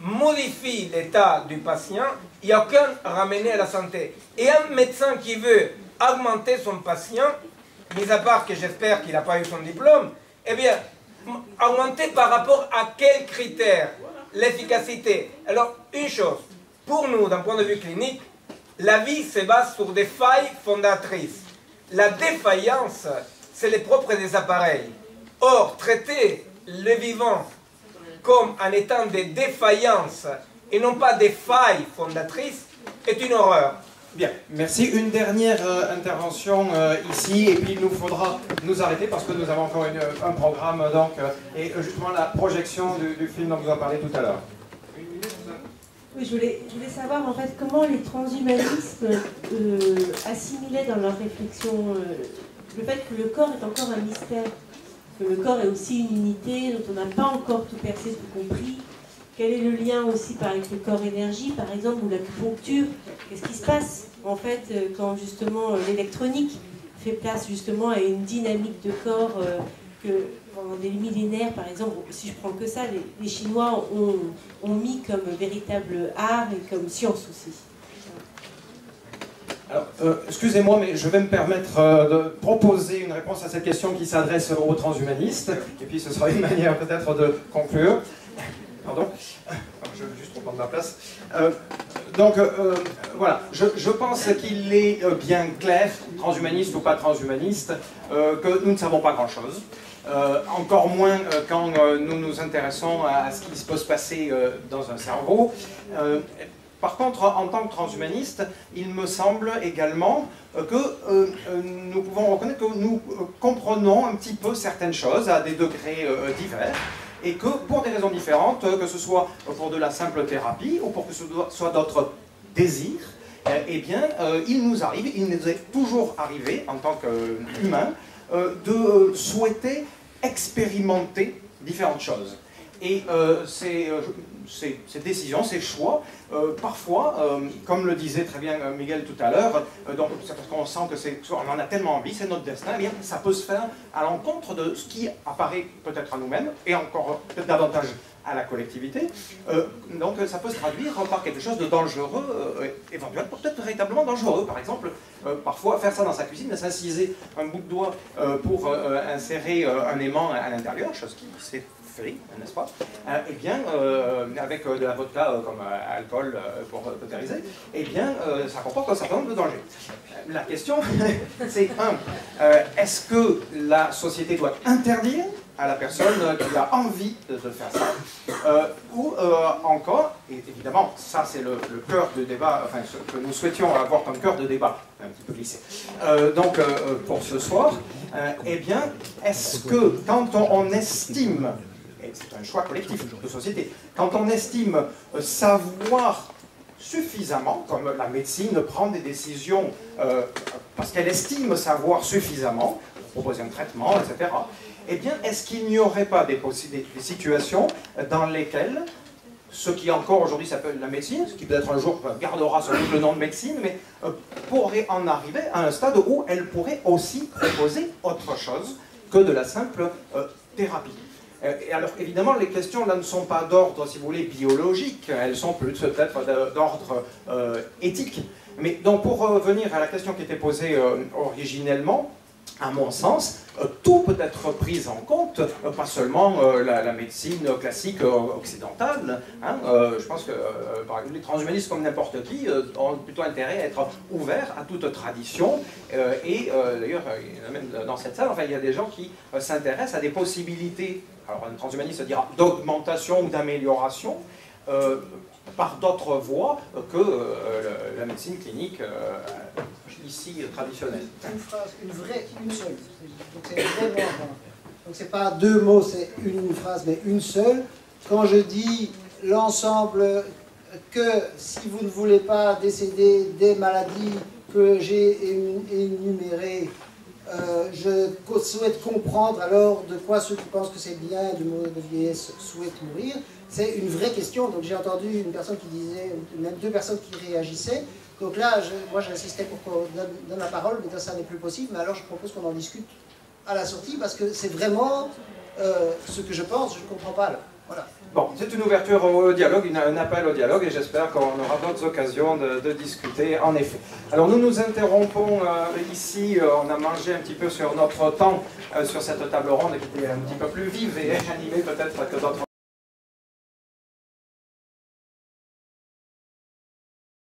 modifient l'état du patient. Il n'y a aucun ramené à la santé. Et un médecin qui veut augmenter son patient, mis à part que j'espère qu'il n'a pas eu son diplôme, eh bien, augmenter par rapport à quels critères? L'efficacité. Alors, une chose, pour nous, d'un point de vue clinique, la vie se base sur des failles fondatrices. La défaillance, c'est le propre des appareils. Or, traiter le vivant comme en étant des défaillances et non pas des failles fondatrices est une horreur. Bien, merci. Une dernière euh, intervention euh, ici, et puis il nous faudra nous arrêter parce que nous avons encore un programme, donc, euh, et justement la projection du, film dont vous avez parlé tout à l'heure. Je voulais, savoir en fait comment les transhumanistes assimilaient dans leur réflexion le fait que le corps est encore un mystère, que le corps est aussi une unité dont on n'a pas encore tout percé, tout compris, quel est le lien aussi avec le corps énergie, par exemple, ou l'acupuncture? Qu'est-ce qui se passe, en fait, euh, quand justement euh, l'électronique fait place justement à une dynamique de corps euh, que pendant des millénaires, par exemple, si je prends que ça, les, Chinois ont, mis comme véritable art et comme science aussi. Alors, excusez-moi, mais je vais me permettre de proposer une réponse à cette question qui s'adresse aux transhumanistes, et puis ce sera une [LAUGHS] manière peut-être de conclure. Pardon Je vais juste reprendre ma place. Euh, donc, euh, euh, voilà, je, pense qu'il est bien clair, transhumaniste ou pas transhumaniste, que nous ne savons pas grand-chose. Encore moins quand nous nous intéressons à, ce qui peut se passer dans un cerveau. par contre, en tant que transhumaniste, il me semble également que nous pouvons reconnaître que nous comprenons un petit peu certaines choses à des degrés divers et que pour des raisons différentes, que ce soit pour de la simple thérapie ou pour que ce soit d'autres désirs, euh, eh bien, euh, il nous arrive, il nous est toujours arrivé en tant qu'humain, euh, de souhaiter expérimenter différentes choses. Et ces, ces, décisions, ces choix parfois, comme le disait très bien Miguel tout à l'heure, donc c'est parce qu'on sent que c'est, on en a tellement envie, c'est notre destin, eh ça peut se faire à l'encontre de ce qui apparaît peut-être à nous-mêmes, et encore peut-être davantage à la collectivité. Euh, donc ça peut se traduire par quelque chose de dangereux, euh, éventuellement peut-être véritablement dangereux. Par exemple, euh, parfois faire ça dans sa cuisine, s'inciser un bout de doigt pour insérer un aimant à l'intérieur, chose qui s'est fait, n'est-ce pas? Eh bien, avec de la vodka comme alcool pour cautériser, eh bien, ça comporte un certain nombre de dangers. La question, [LAUGHS] c'est un, est-ce que la société doit interdire à la personne qui a envie de, faire ça. Euh, ou euh, encore, et évidemment, ça c'est le, cœur de débat, enfin ce que nous souhaitions avoir comme cœur de débat, un petit peu glissé. Euh, donc pour ce soir, eh bien, est-ce que quand on, estime, et c'est un choix collectif de société, quand on estime savoir suffisamment, comme la médecine prend des décisions parce qu'elle estime savoir suffisamment, proposer un traitement, etc., eh bien, est-ce qu'il n'y aurait pas des, situations dans lesquelles ce qui encore aujourd'hui s'appelle la médecine, ce qui peut-être un jour gardera sans doute nom de médecine, mais euh, pourrait en arriver à un stade où elle pourrait aussi proposer autre chose que de la simple euh, thérapie? Euh, et alors évidemment, les questions là ne sont pas d'ordre, si vous voulez, biologique, elles sont plus peut-être d'ordre éthique. Mais donc pour revenir à la question qui était posée originellement, à mon sens, euh, tout peut être pris en compte, euh, pas seulement euh, la, médecine classique occidentale. Hein, je pense que par exemple, les transhumanistes, comme n'importe qui, ont plutôt intérêt à être ouverts à toute tradition. et d'ailleurs, même dans cette salle, enfin, il y a des gens qui s'intéressent à des possibilités, alors un transhumaniste dira d'augmentation ou d'amélioration, par d'autres voies que la médecine clinique ici traditionnelle. Une phrase, une vraie, une seule. Donc c'est vraiment. Donc c'est pas deux mots, c'est une phrase, mais une seule. Quand je dis l'ensemble, que si vous ne voulez pas décéder des maladies que j'ai énumérées, euh, je souhaite comprendre alors de quoi ceux qui pensent que c'est bien de mourir de vieillesse souhaitent mourir. C'est une vraie question. Donc j'ai entendu une personne qui disait, même deux personnes qui réagissaient. Donc là, moi j'insistais pour qu'on donne, la parole, mais ça n'est plus possible. Mais alors je propose qu'on en discute à la sortie parce que c'est vraiment euh, ce que je pense, je ne comprends pas là. Voilà. Bon, c'est une ouverture au dialogue, un appel au dialogue, et j'espère qu'on aura d'autres occasions de, discuter, en effet. Alors nous nous interrompons euh, ici, euh, on a mangé un petit peu sur notre temps, sur cette table ronde qui était un petit peu plus vive et animée peut-être que d'autres...